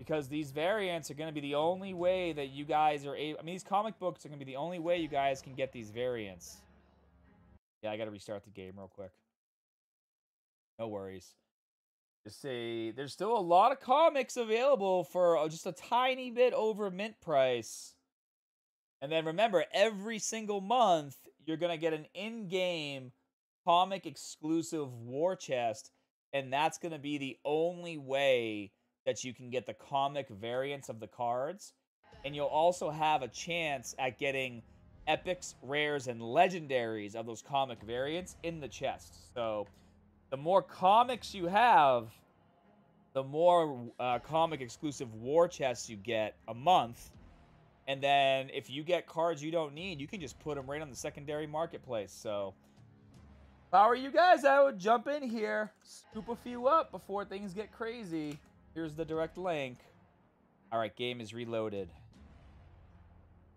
because these variants are gonna be the only way that you guys are able. I mean, these comic books are gonna be the only way you guys can get these variants. Yeah, I gotta restart the game real quick. No worries. Just say there's still a lot of comics available for uh, just a tiny bit over mint price. And then remember, every single month, you're going to get an in game comic exclusive war chest. And that's going to be the only way that you can get the comic variants of the cards. And you'll also have a chance at getting epics, rares, and legendaries of those comic variants in the chest. So the more comics you have, the more uh, comic exclusive war chests you get a month. And then if you get cards you don't need, you can just put them right on the secondary marketplace. So if I were you guys, I would jump in here, scoop a few up before things get crazy. Here's the direct link. All right, game is reloaded.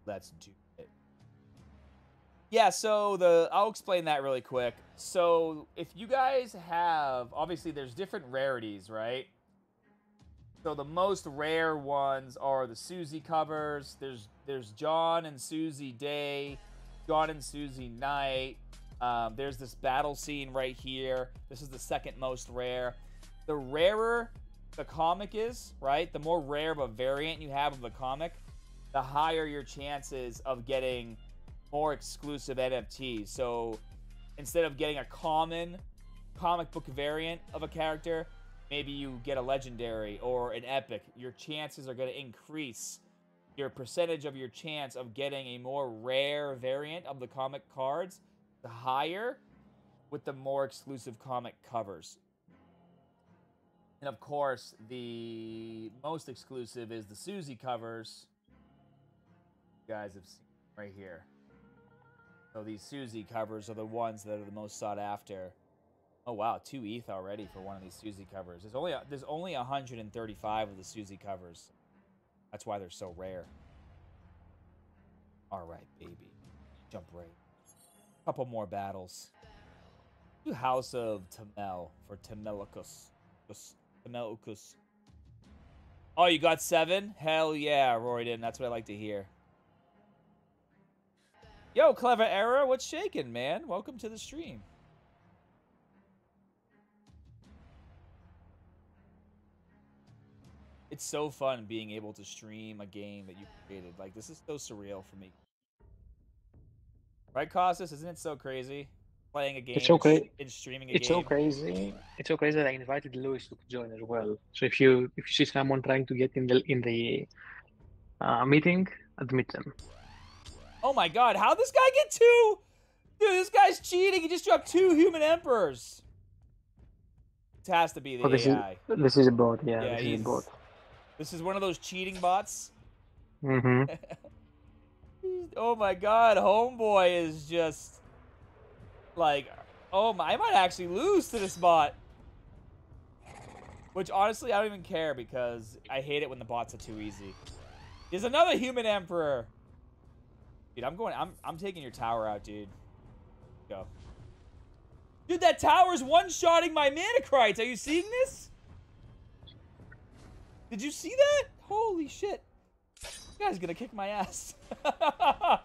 Let's do it. Yeah, so the I'll explain that really quick. So if you guys have obviously there's different rarities, right? So the most rare ones are the Susie covers. There's there's John and Susie Day, John and Susie Night. Um, there's this battle scene right here. This is the second most rare. The rarer the comic is, right? The more rare of a variant you have of the comic, the higher your chances of getting more exclusive NFTs. So instead of getting a common comic book variant of a character, maybe you get a legendary or an epic. Your chances are going to increase. Your percentage of your chance of getting a more rare variant of the comic cards, the higher with the more exclusive comic covers. And of course, the most exclusive is the Susie covers. You guys have seen right here. So these Susie covers are the ones that are the most sought after. Oh wow, two ETH already for one of these Susie covers. There's only there's only 135 of the Susie covers. That's why they're so rare. All right, baby, jump right. Couple more battles. Do House of Tamel for Tamelicus. Tamelicus. Oh, you got seven? Hell yeah, Royden. That's what I like to hear. Yo, Clever Error, what's shaking, man? Welcome to the stream. It's so fun being able to stream a game that you created. Like, this is so surreal for me. Right, Costas? Isn't it so crazy? Playing a game It's okay. and streaming a It's game. so crazy. It's so crazy that I invited Lewis to join as well. So if you if you see someone trying to get in the in the uh, meeting, admit them. Oh my god, how'd this guy get two? Dude, this guy's cheating. He just dropped two human emperors. It has to be the Oh, this is AI. this is a bot. Yeah, Yeah, this he's- is a bot. This is one of those cheating bots. Mm hmm oh my god, homeboy is just like, oh my, I might actually lose to this bot. Which honestly, I don't even care because I hate it when the bots are too easy. There's another human emperor. Dude, I'm going. I'm I'm taking your tower out, dude. Go. Dude, that tower's one-shotting my Manacrites. Are you seeing this? Did you see that? Holy shit. This guy's gonna kick my ass. oh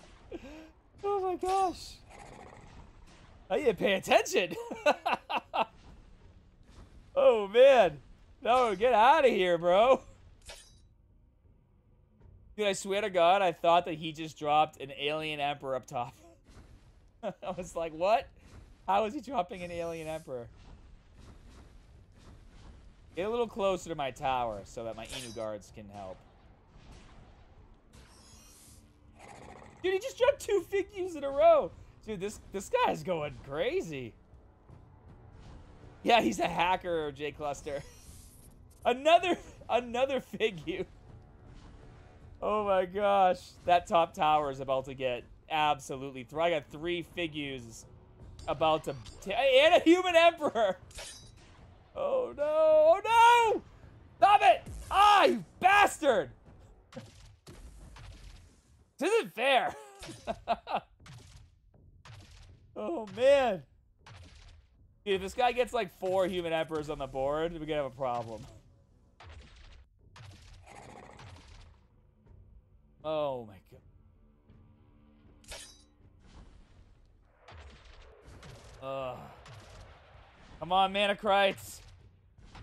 my gosh. Oh, I didn't pay attention. oh man. No, get out of here, bro. Dude, I swear to God, I thought that he just dropped an alien emperor up top. I was like, what? How is he dropping an alien emperor? Get a little closer to my tower so that my Inu guards can help. Dude, he just dropped two figures in a row. Dude, this this guy's going crazy. Yeah, he's a hacker, J Cluster. Another another figure. Oh my gosh. That top tower is about to get absolutely thrown. I got three figures about to and a human emperor. Oh no! Oh no! Stop it! Ah, you bastard! This isn't fair. Oh man. Dude, if this guy gets like four human emperors on the board, we're gonna have a problem. Oh my god. Ugh. Come on, Manacrites.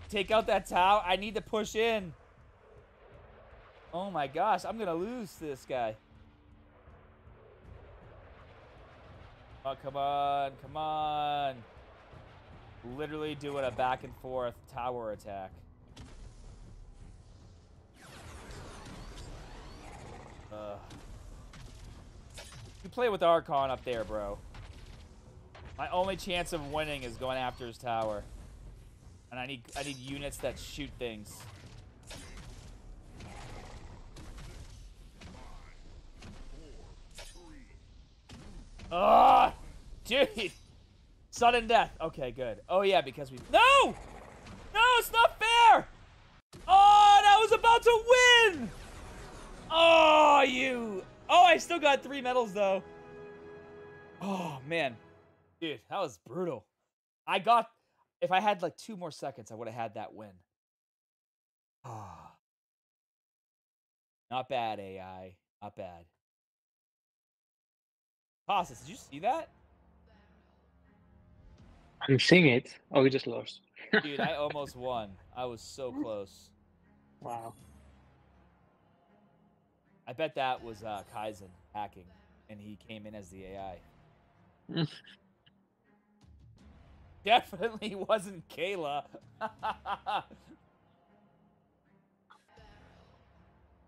Take out that tower. I need to push in. Oh my gosh, I'm gonna lose to this guy. Oh, come on, come on. Literally doing a back and forth tower attack. You play with Archon up there, bro. My only chance of winning is going after his tower. And I need I need units that shoot things. Ah, dude. Sudden death. Okay, good. Oh yeah, because we No! No, it's not fair! Oh, I was about to win! Oh, you. Oh, I still got three medals though. Oh man. Dude, that was brutal. I got if I had like two more seconds, I would have had that win. Ah. Not bad, AI. Not bad. Costas, did you see that? I'm seeing it. Oh, we just lost. Dude, I almost won. I was so close. Wow. I bet that was uh, Kaizen hacking, and he came in as the AI. Definitely wasn't Kayla.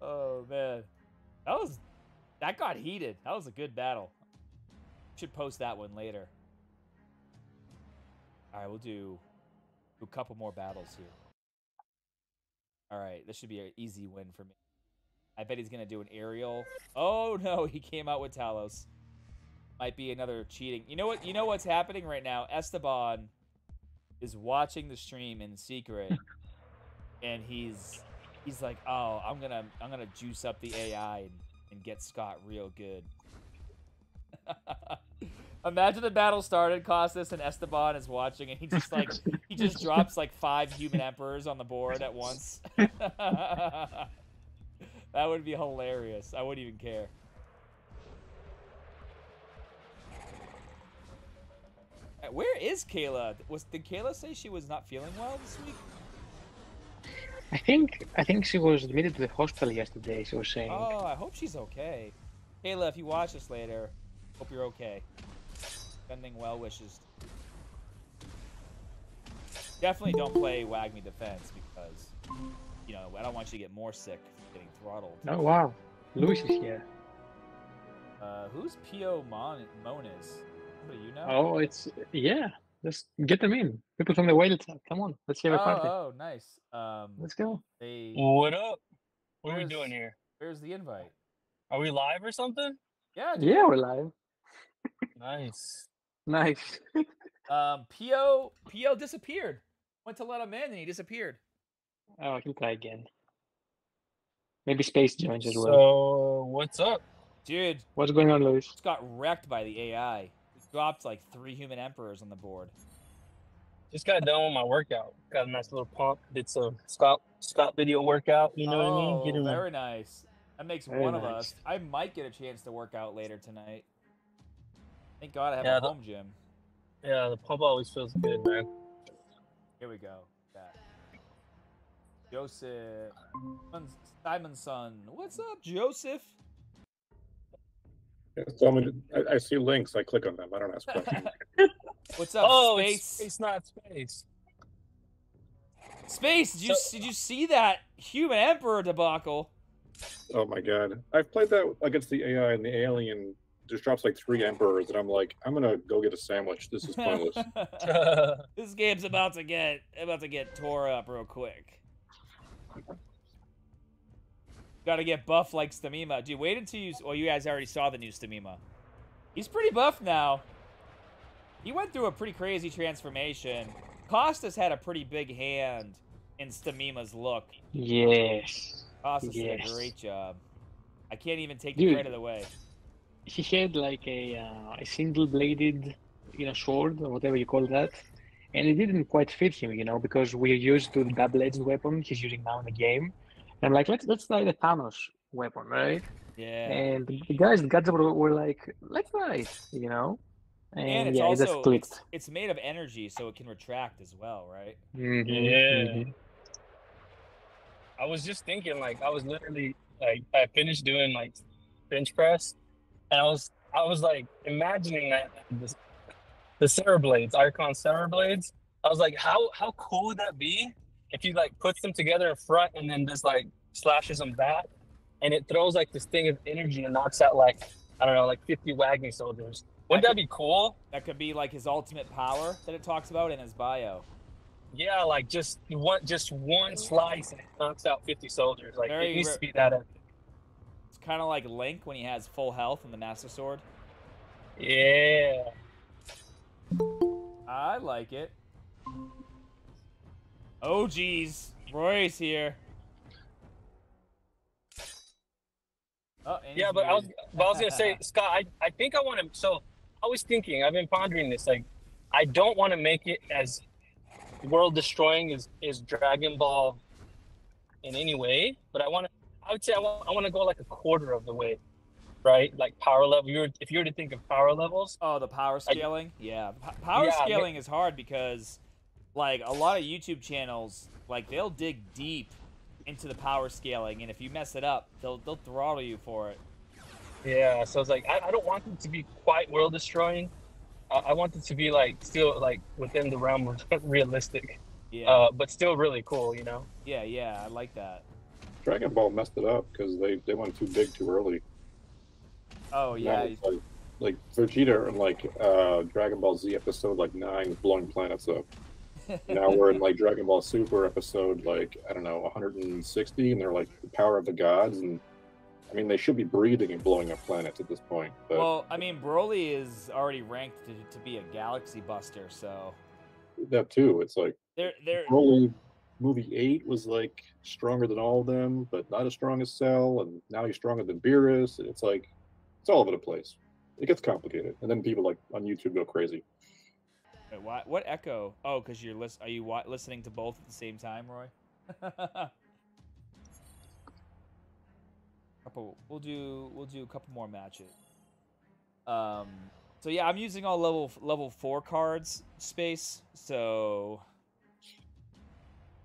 oh man, that was that got heated. That was a good battle. Should post that one later. Right, we'll do, a couple more battles here. All right, this should be an easy win for me. I bet he's gonna do an aerial. Oh no, he came out with Talos. Might be another cheating. You know what? You know what's happening right now? Esteban is watching the stream in secret, and he's he's like, "Oh, I'm gonna I'm gonna juice up the AI and, and get Scott real good." Imagine the battle started, Costas and Esteban is watching, and he just like he just drops like five human emperors on the board at once. that would be hilarious. I wouldn't even care. Uh, Where is Kayla? Was did Kayla say she was not feeling well this week? I think I think she was admitted to the hospital yesterday. She was saying. Oh, I hope she's okay. Kayla, if you watch this later, hope you're okay. Sending well wishes. Definitely don't play WAGMI Defense because, you know, I don't want you to get more sick getting throttled. Oh wow, Luis is here. Uh, who's Pio Mon Moniz? Somebody you know? Oh, it's yeah. Just get them in. People from the whale chat. Come on, let's have a oh, party. oh, nice. Um, Let's go. they. What up? What are we doing here? Where's the invite? Are we live or something? Yeah. dude. Yeah, we're live. Nice. Nice. Um, Pio Pio disappeared. Went to let him in and he disappeared. oh, he'll try again. Maybe Space joins as well. So what's up? Dude, What's going on, Luis? just got wrecked by the AI. He dropped like three human emperors on the board. Just got done with my workout. Got a nice little pump. Did some Scott Scott video workout. You know what I mean? Get Oh, in very nice. That makes Very one of us. I might get a chance to work out later tonight. Thank God I have Yeah, a the- home gym. Yeah, the pump always feels good, man. Here we go. That. Joseph Simonson. What's up, Joseph? Yeah, So I'm gonna, I, I see links. I click on them. I don't ask questions. What's up, oh, Space? it's space, not space. Space, did you did you see that human emperor debacle? oh my god, I've played that against the AI, and the alien just drops like three emperors, and I'm like, I'm gonna go get a sandwich. This is pointless. this game's about to get about to get tore up real quick. Got to get buff like Stamima, dude. Wait until you. Well, you guys already saw the new Stamima. He's pretty buff now. He went through a pretty crazy transformation. Costas had a pretty big hand in Stamima's look. Yes. Costas did a great job. I can't even take the Dude. credit away. He had like a uh, a single bladed you know, sword or whatever you call that, and it didn't quite fit him, you know, because we're used to the double-edged weapon he's using now in the game. And I'm like, let's let's try the Thanos weapon, right? Yeah. And the the guys, the guys were, were like, let's try it, you know. And, And it's yeah, it just clicked. it's made of energy, so it can retract as well, right? Mhm, Yeah. mhm. I was just thinking, like, I was literally like, I finished doing like bench press, and I was, I was like, imagining that this, the Sarah blades, Archon Sarah blades. I was like, how how cool would that be if he like puts them together in front and then just like slashes them back, and it throws like this thing of energy and knocks out like I don't know, like 50 wagging soldiers. Wouldn't that be cool? That could be like his ultimate power that it talks about in his bio. Yeah, like just one, just one slice and it knocks out 50 soldiers. Like Very it re- to be that epic. It's kind of like Link when he has full health in the Master Sword. Yeah. I like it. Oh, geez. Roy's here. Oh, Yeah, but I was, but I was gonna say, Scott, I, I think I want to. So I was thinking, I've been pondering this. Like, I don't want to make it as world destroying as is Dragon Ball in any way, but I want to. I would say I want, I want to go like a quarter of the way, right? Like power level. You were, if you were to think of power levels, Oh, the power scaling? yeah. P- power Yeah, scaling is hard because, like, a lot of YouTube channels, like, they'll dig deep into the power scaling, and if you mess it up, they'll they'll throttle you for it. yeah. So it's like I, I don't want it to be quite world destroying. I, I want it to be like still like within the realm of realistic, Yeah, uh, but still really cool. You know. yeah, yeah. I like that. Dragon Ball messed it up because they, they went too big too early. Oh yeah, like, like Vegeta in like uh, Dragon Ball Z episode like nine blowing planets up. now we're in like Dragon Ball Super episode like I don't know 160, and they're like the power of the gods, and I mean they should be breathing and blowing up planets at this point. But well, I mean, Broly is already ranked to, to be a galaxy buster, so that too, it's like they're they're Broly movie eight was like stronger than all of them, but not as strong as Cell, and now he's stronger than Beerus. It's like it's all over the place. It gets complicated, and then people like on YouTube go crazy. Wait, what? What echo? Oh, because you're lis- Are you wa- listening to both at the same time, Roy? couple. We'll do. We'll do a couple more matches. Um. So yeah, I'm using all level level four cards space. So.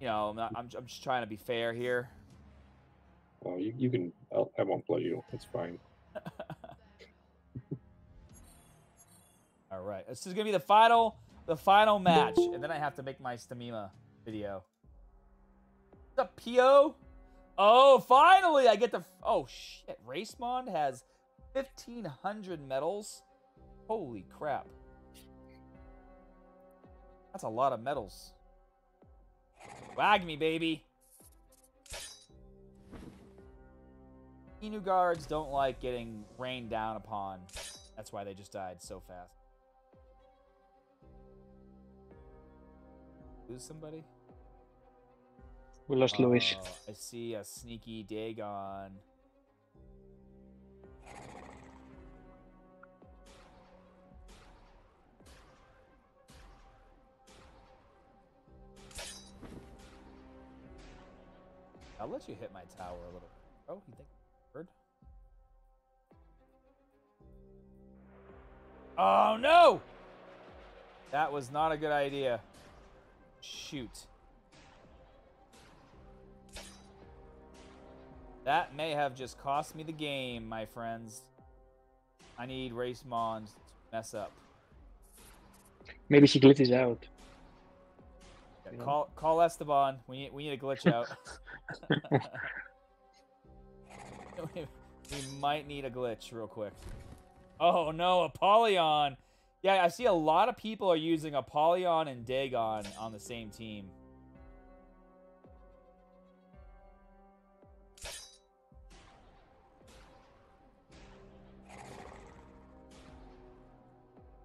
You know, I'm, not, I'm I'm just trying to be fair here. Oh, you, you can. I'll, I won't play you. It's fine. All right, this is gonna be the final, the final match, and then I have to make my Stamima video. What's up, Pio? Oh, finally, I get the. Oh shit, Racemond has fifteen hundred medals. Holy crap! That's a lot of medals. WAGMI, baby. Inu guards don't like getting rained down upon. That's why they just died so fast. Lose somebody? We lost uh, Luis. Oh, I see a sneaky Dagon. I'll let you hit my tower a little. Oh, you think bird? Oh no! That was not a good idea. Shoot. That may have just cost me the game, my friends. I need Race Mons to mess up. Maybe he glitches out. Yeah, call call Esteban. We need we need a glitch out. we, might need a glitch real quick. Oh no, Apollyon. Yeah, I see a lot of people are using Apollyon and Dagon on the same team.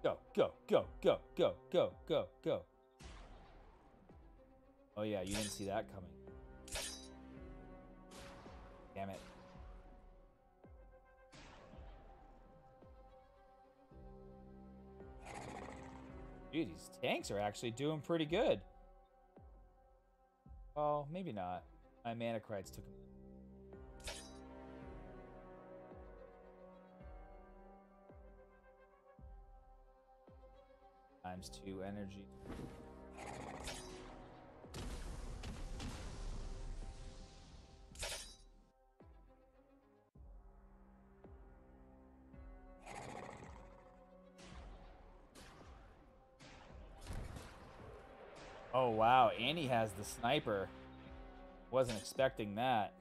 Go, go, go, go, go, go, go, go. Oh yeah, you didn't see that coming. Damn it. Dude, these tanks are actually doing pretty good. Oh, maybe not. My Manacrites took him. Times two energy. Wow, Annie has the sniper. Wasn't expecting that.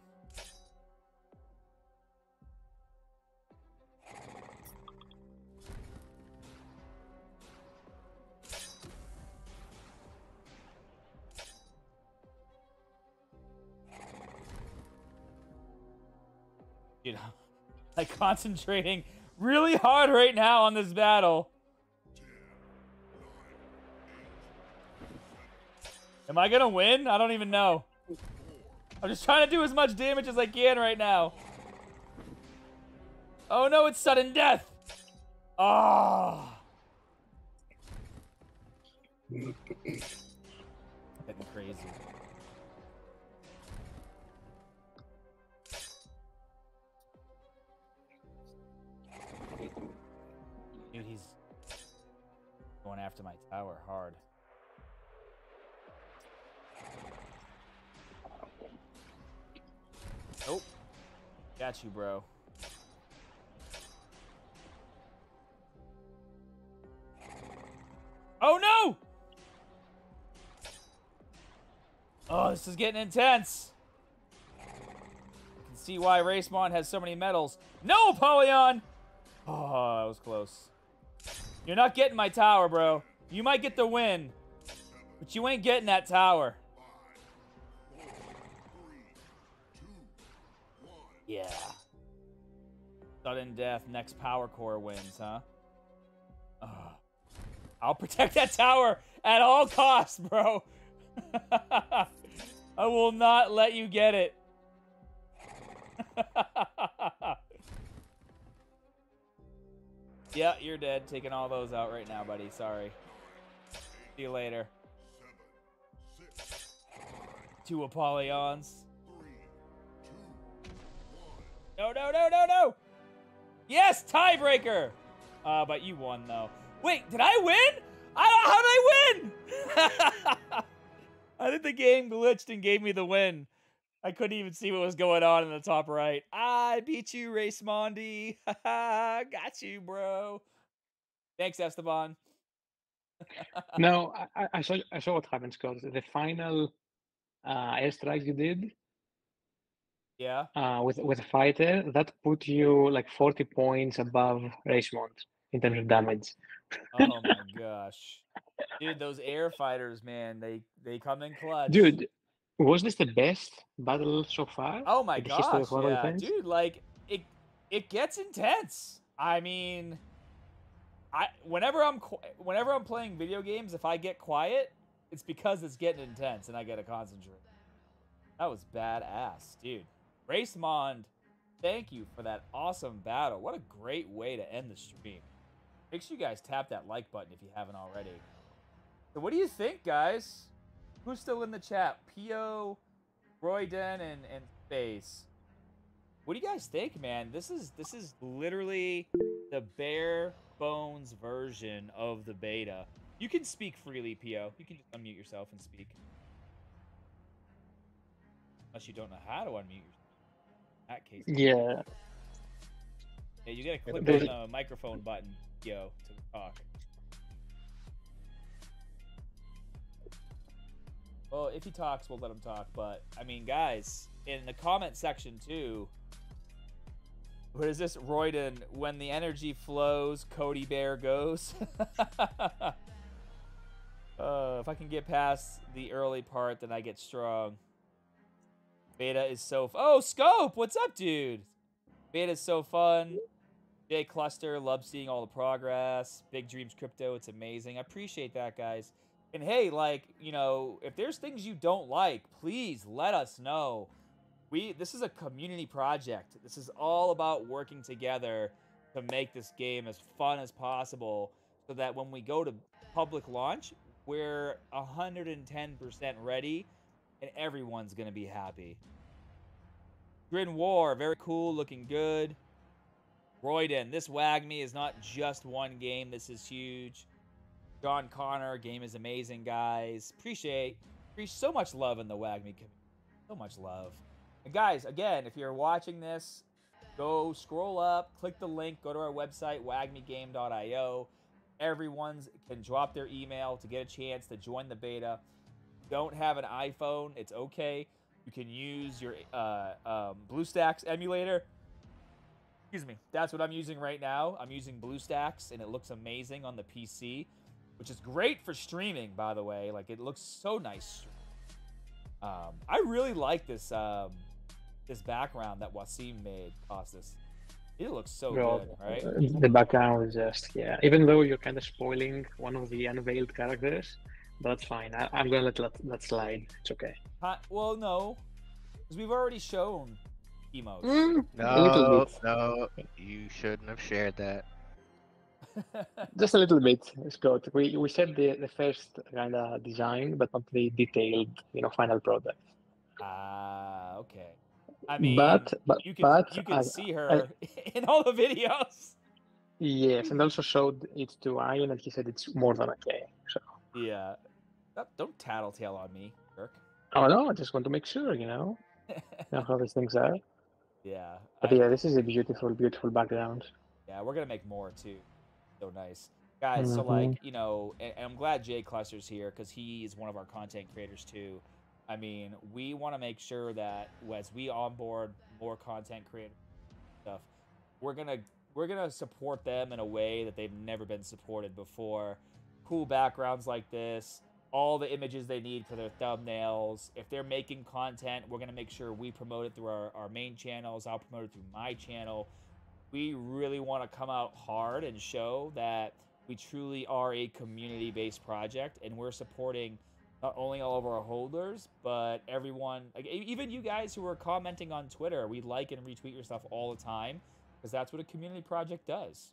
Dude, like concentrating really hard right now on this battle. Am I gonna win? I don't even know. I'm just trying to do as much damage as I can right now. Oh no, it's sudden death! Ah! Oh. Getting crazy. Dude, he's going after my tower hard. Got you, bro. Oh no! Oh, this is getting intense. You can see why Racemon has so many medals. No, Apollyon! Oh, that was close. You're not getting my tower, bro. You might get the win, but you ain't getting that tower. Yeah. Sudden death, next power core wins, huh? Ugh. I'll protect that tower at all costs, bro. I will not let you get it. yeah, you're dead. Taking all those out right now, buddy. Sorry. See you later. Two Apollyons. No, no, no, no, no! Yes, tiebreaker! Uh, but you won, though. Wait, did I win? I, how did I win? I think the game glitched and gave me the win. I couldn't even see what was going on in the top right. I beat you, Race Mondi. Got you, bro. Thanks, Esteban. no, I, I saw I saw what happened, Scott. The final uh, airstrike you did Yeah. uh, with with a fighter that put you like 40 points above Racemont in terms of damage. Oh my gosh. Dude, those air fighters, man, they they come in clutch. Dude, was this the best battle so far? Oh my gosh, of World of yeah, dude, like it it gets intense. I mean, I whenever I'm qu- whenever I'm playing video games, if I get quiet, it's because it's getting intense and I gotta concentrate. That was badass, dude. Racemond, thank you for that awesome battle. What a great way to end the stream. Make sure you guys tap that like button if you haven't already. So what do you think, guys? Who's still in the chat? Pio, Royden, and and Space. What do you guys think, man? This is this is literally the bare bones version of the beta. You can speak freely, Pio. You can just unmute yourself and speak. Unless you don't know how to unmute yourself. In case. Yeah. Yeah, you gotta click on the microphone button, yo, to talk. Well, if he talks, we'll let him talk. But I mean, guys, in the comment section too. What is this, Royden? When the energy flows, Cody Bear goes. uh, if I can get past the early part, then I get strong. Beta is so. Oh, Scope! What's up, dude? Beta is so fun. J Cluster, love seeing all the progress. Big Dreams Crypto, it's amazing. I appreciate that, guys. And hey, like, you know, if there's things you don't like, please let us know. We this is a community project. This is all about working together to make this game as fun as possible so that when we go to public launch, we're 110% ready, and everyone's gonna be happy. Grin War, very cool, looking good. Royden, this WAGMI is not just one game. This is huge. John Connor, game is amazing, guys. Appreciate, appreciate so much love in the WAGMI community. So much love. And guys, again, if you're watching this, go scroll up, click the link, go to our website, wagmigame.io. Everyone's can drop their email to get a chance to join the beta. Don't have an iPhone, it's okay. You can use your uh, um, BlueStacks emulator. Excuse me. That's what I'm using right now. I'm using BlueStacks, and it looks amazing on the PC, which is great for streaming, by the way. Like it looks so nice. Um, I really like this um, this background that Wasim made, Costas. It looks so Well, good, right? The background is just yeah. Even though you're kind of spoiling one of the unveiled characters, that's fine. I, I'm gonna let that, that slide. It's okay. Huh, well, no, because we've already shown emotes. Mm, No, no, you shouldn't have shared that. Just a little bit, Scott. We we said the the first kind of design, but not the detailed, you know, final product. Ah, okay. I mean, but but you can but you can I- see her in all the videos. yes, and also showed it to Ian, and he said it's more than okay. So Yeah. Don't- Don't tattletale on me, Kirk. oh no, I just want to make sure, you know, you know how these things are. yeah. But I- yeah, this is a beautiful, beautiful background. Yeah, we're gonna make more too. So nice, guys. So Mhm. like, you know, and, and I'm glad Jay Cluster's here because he is one of our content creators too. I mean, we want to make sure that as we onboard more content creators stuff, we're gonna we're gonna support them in a way that they've never been supported before. Cool backgrounds like this, all the images they need for their thumbnails. If they're making content, we're gonna make sure we promote it through our, our main channels. I'll promote it through my channel we really want to come out hard and show that we truly are a community based project and we're supporting not only all of our holders but everyone like even you guys who are commenting on twitter we like and retweet your stuff all the time because that's what a community project does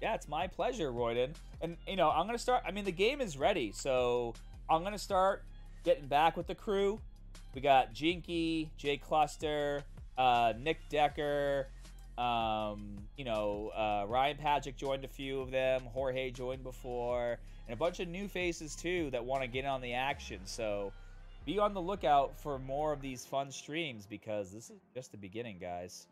yeah it's my pleasure royden and you know i'm gonna start i mean the game is ready so i'm gonna start getting back with the crew we got jinky jay cluster uh, nick decker um, you know, uh, Ryan Patrick joined a few of them. Jorge joined before, and a bunch of new faces too that want to get on the action. So be on the lookout for more of these fun streams because this is just the beginning, guys.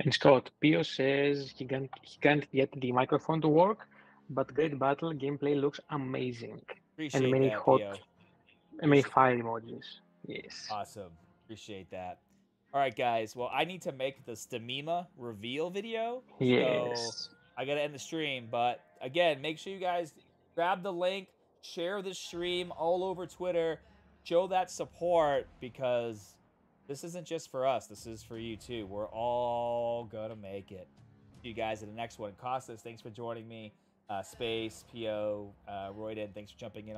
And Scott, Pio says he can't he can't get the microphone to work, but great battle gameplay looks amazing. Appreciate and many that, hot Pio. and many fire emojis. Yes. Awesome. Appreciate that. All right, guys. Well, I need to make the Stamima reveal video. yes. I gotta end the stream, but again, make sure you guys grab the link, share the stream all over Twitter, show that support because this isn't just for us. This is for you too. We're all gonna make it. See you guys in the next one. Costas, thanks for joining me. Uh, Space, Po, uh, Royden, thanks for jumping in.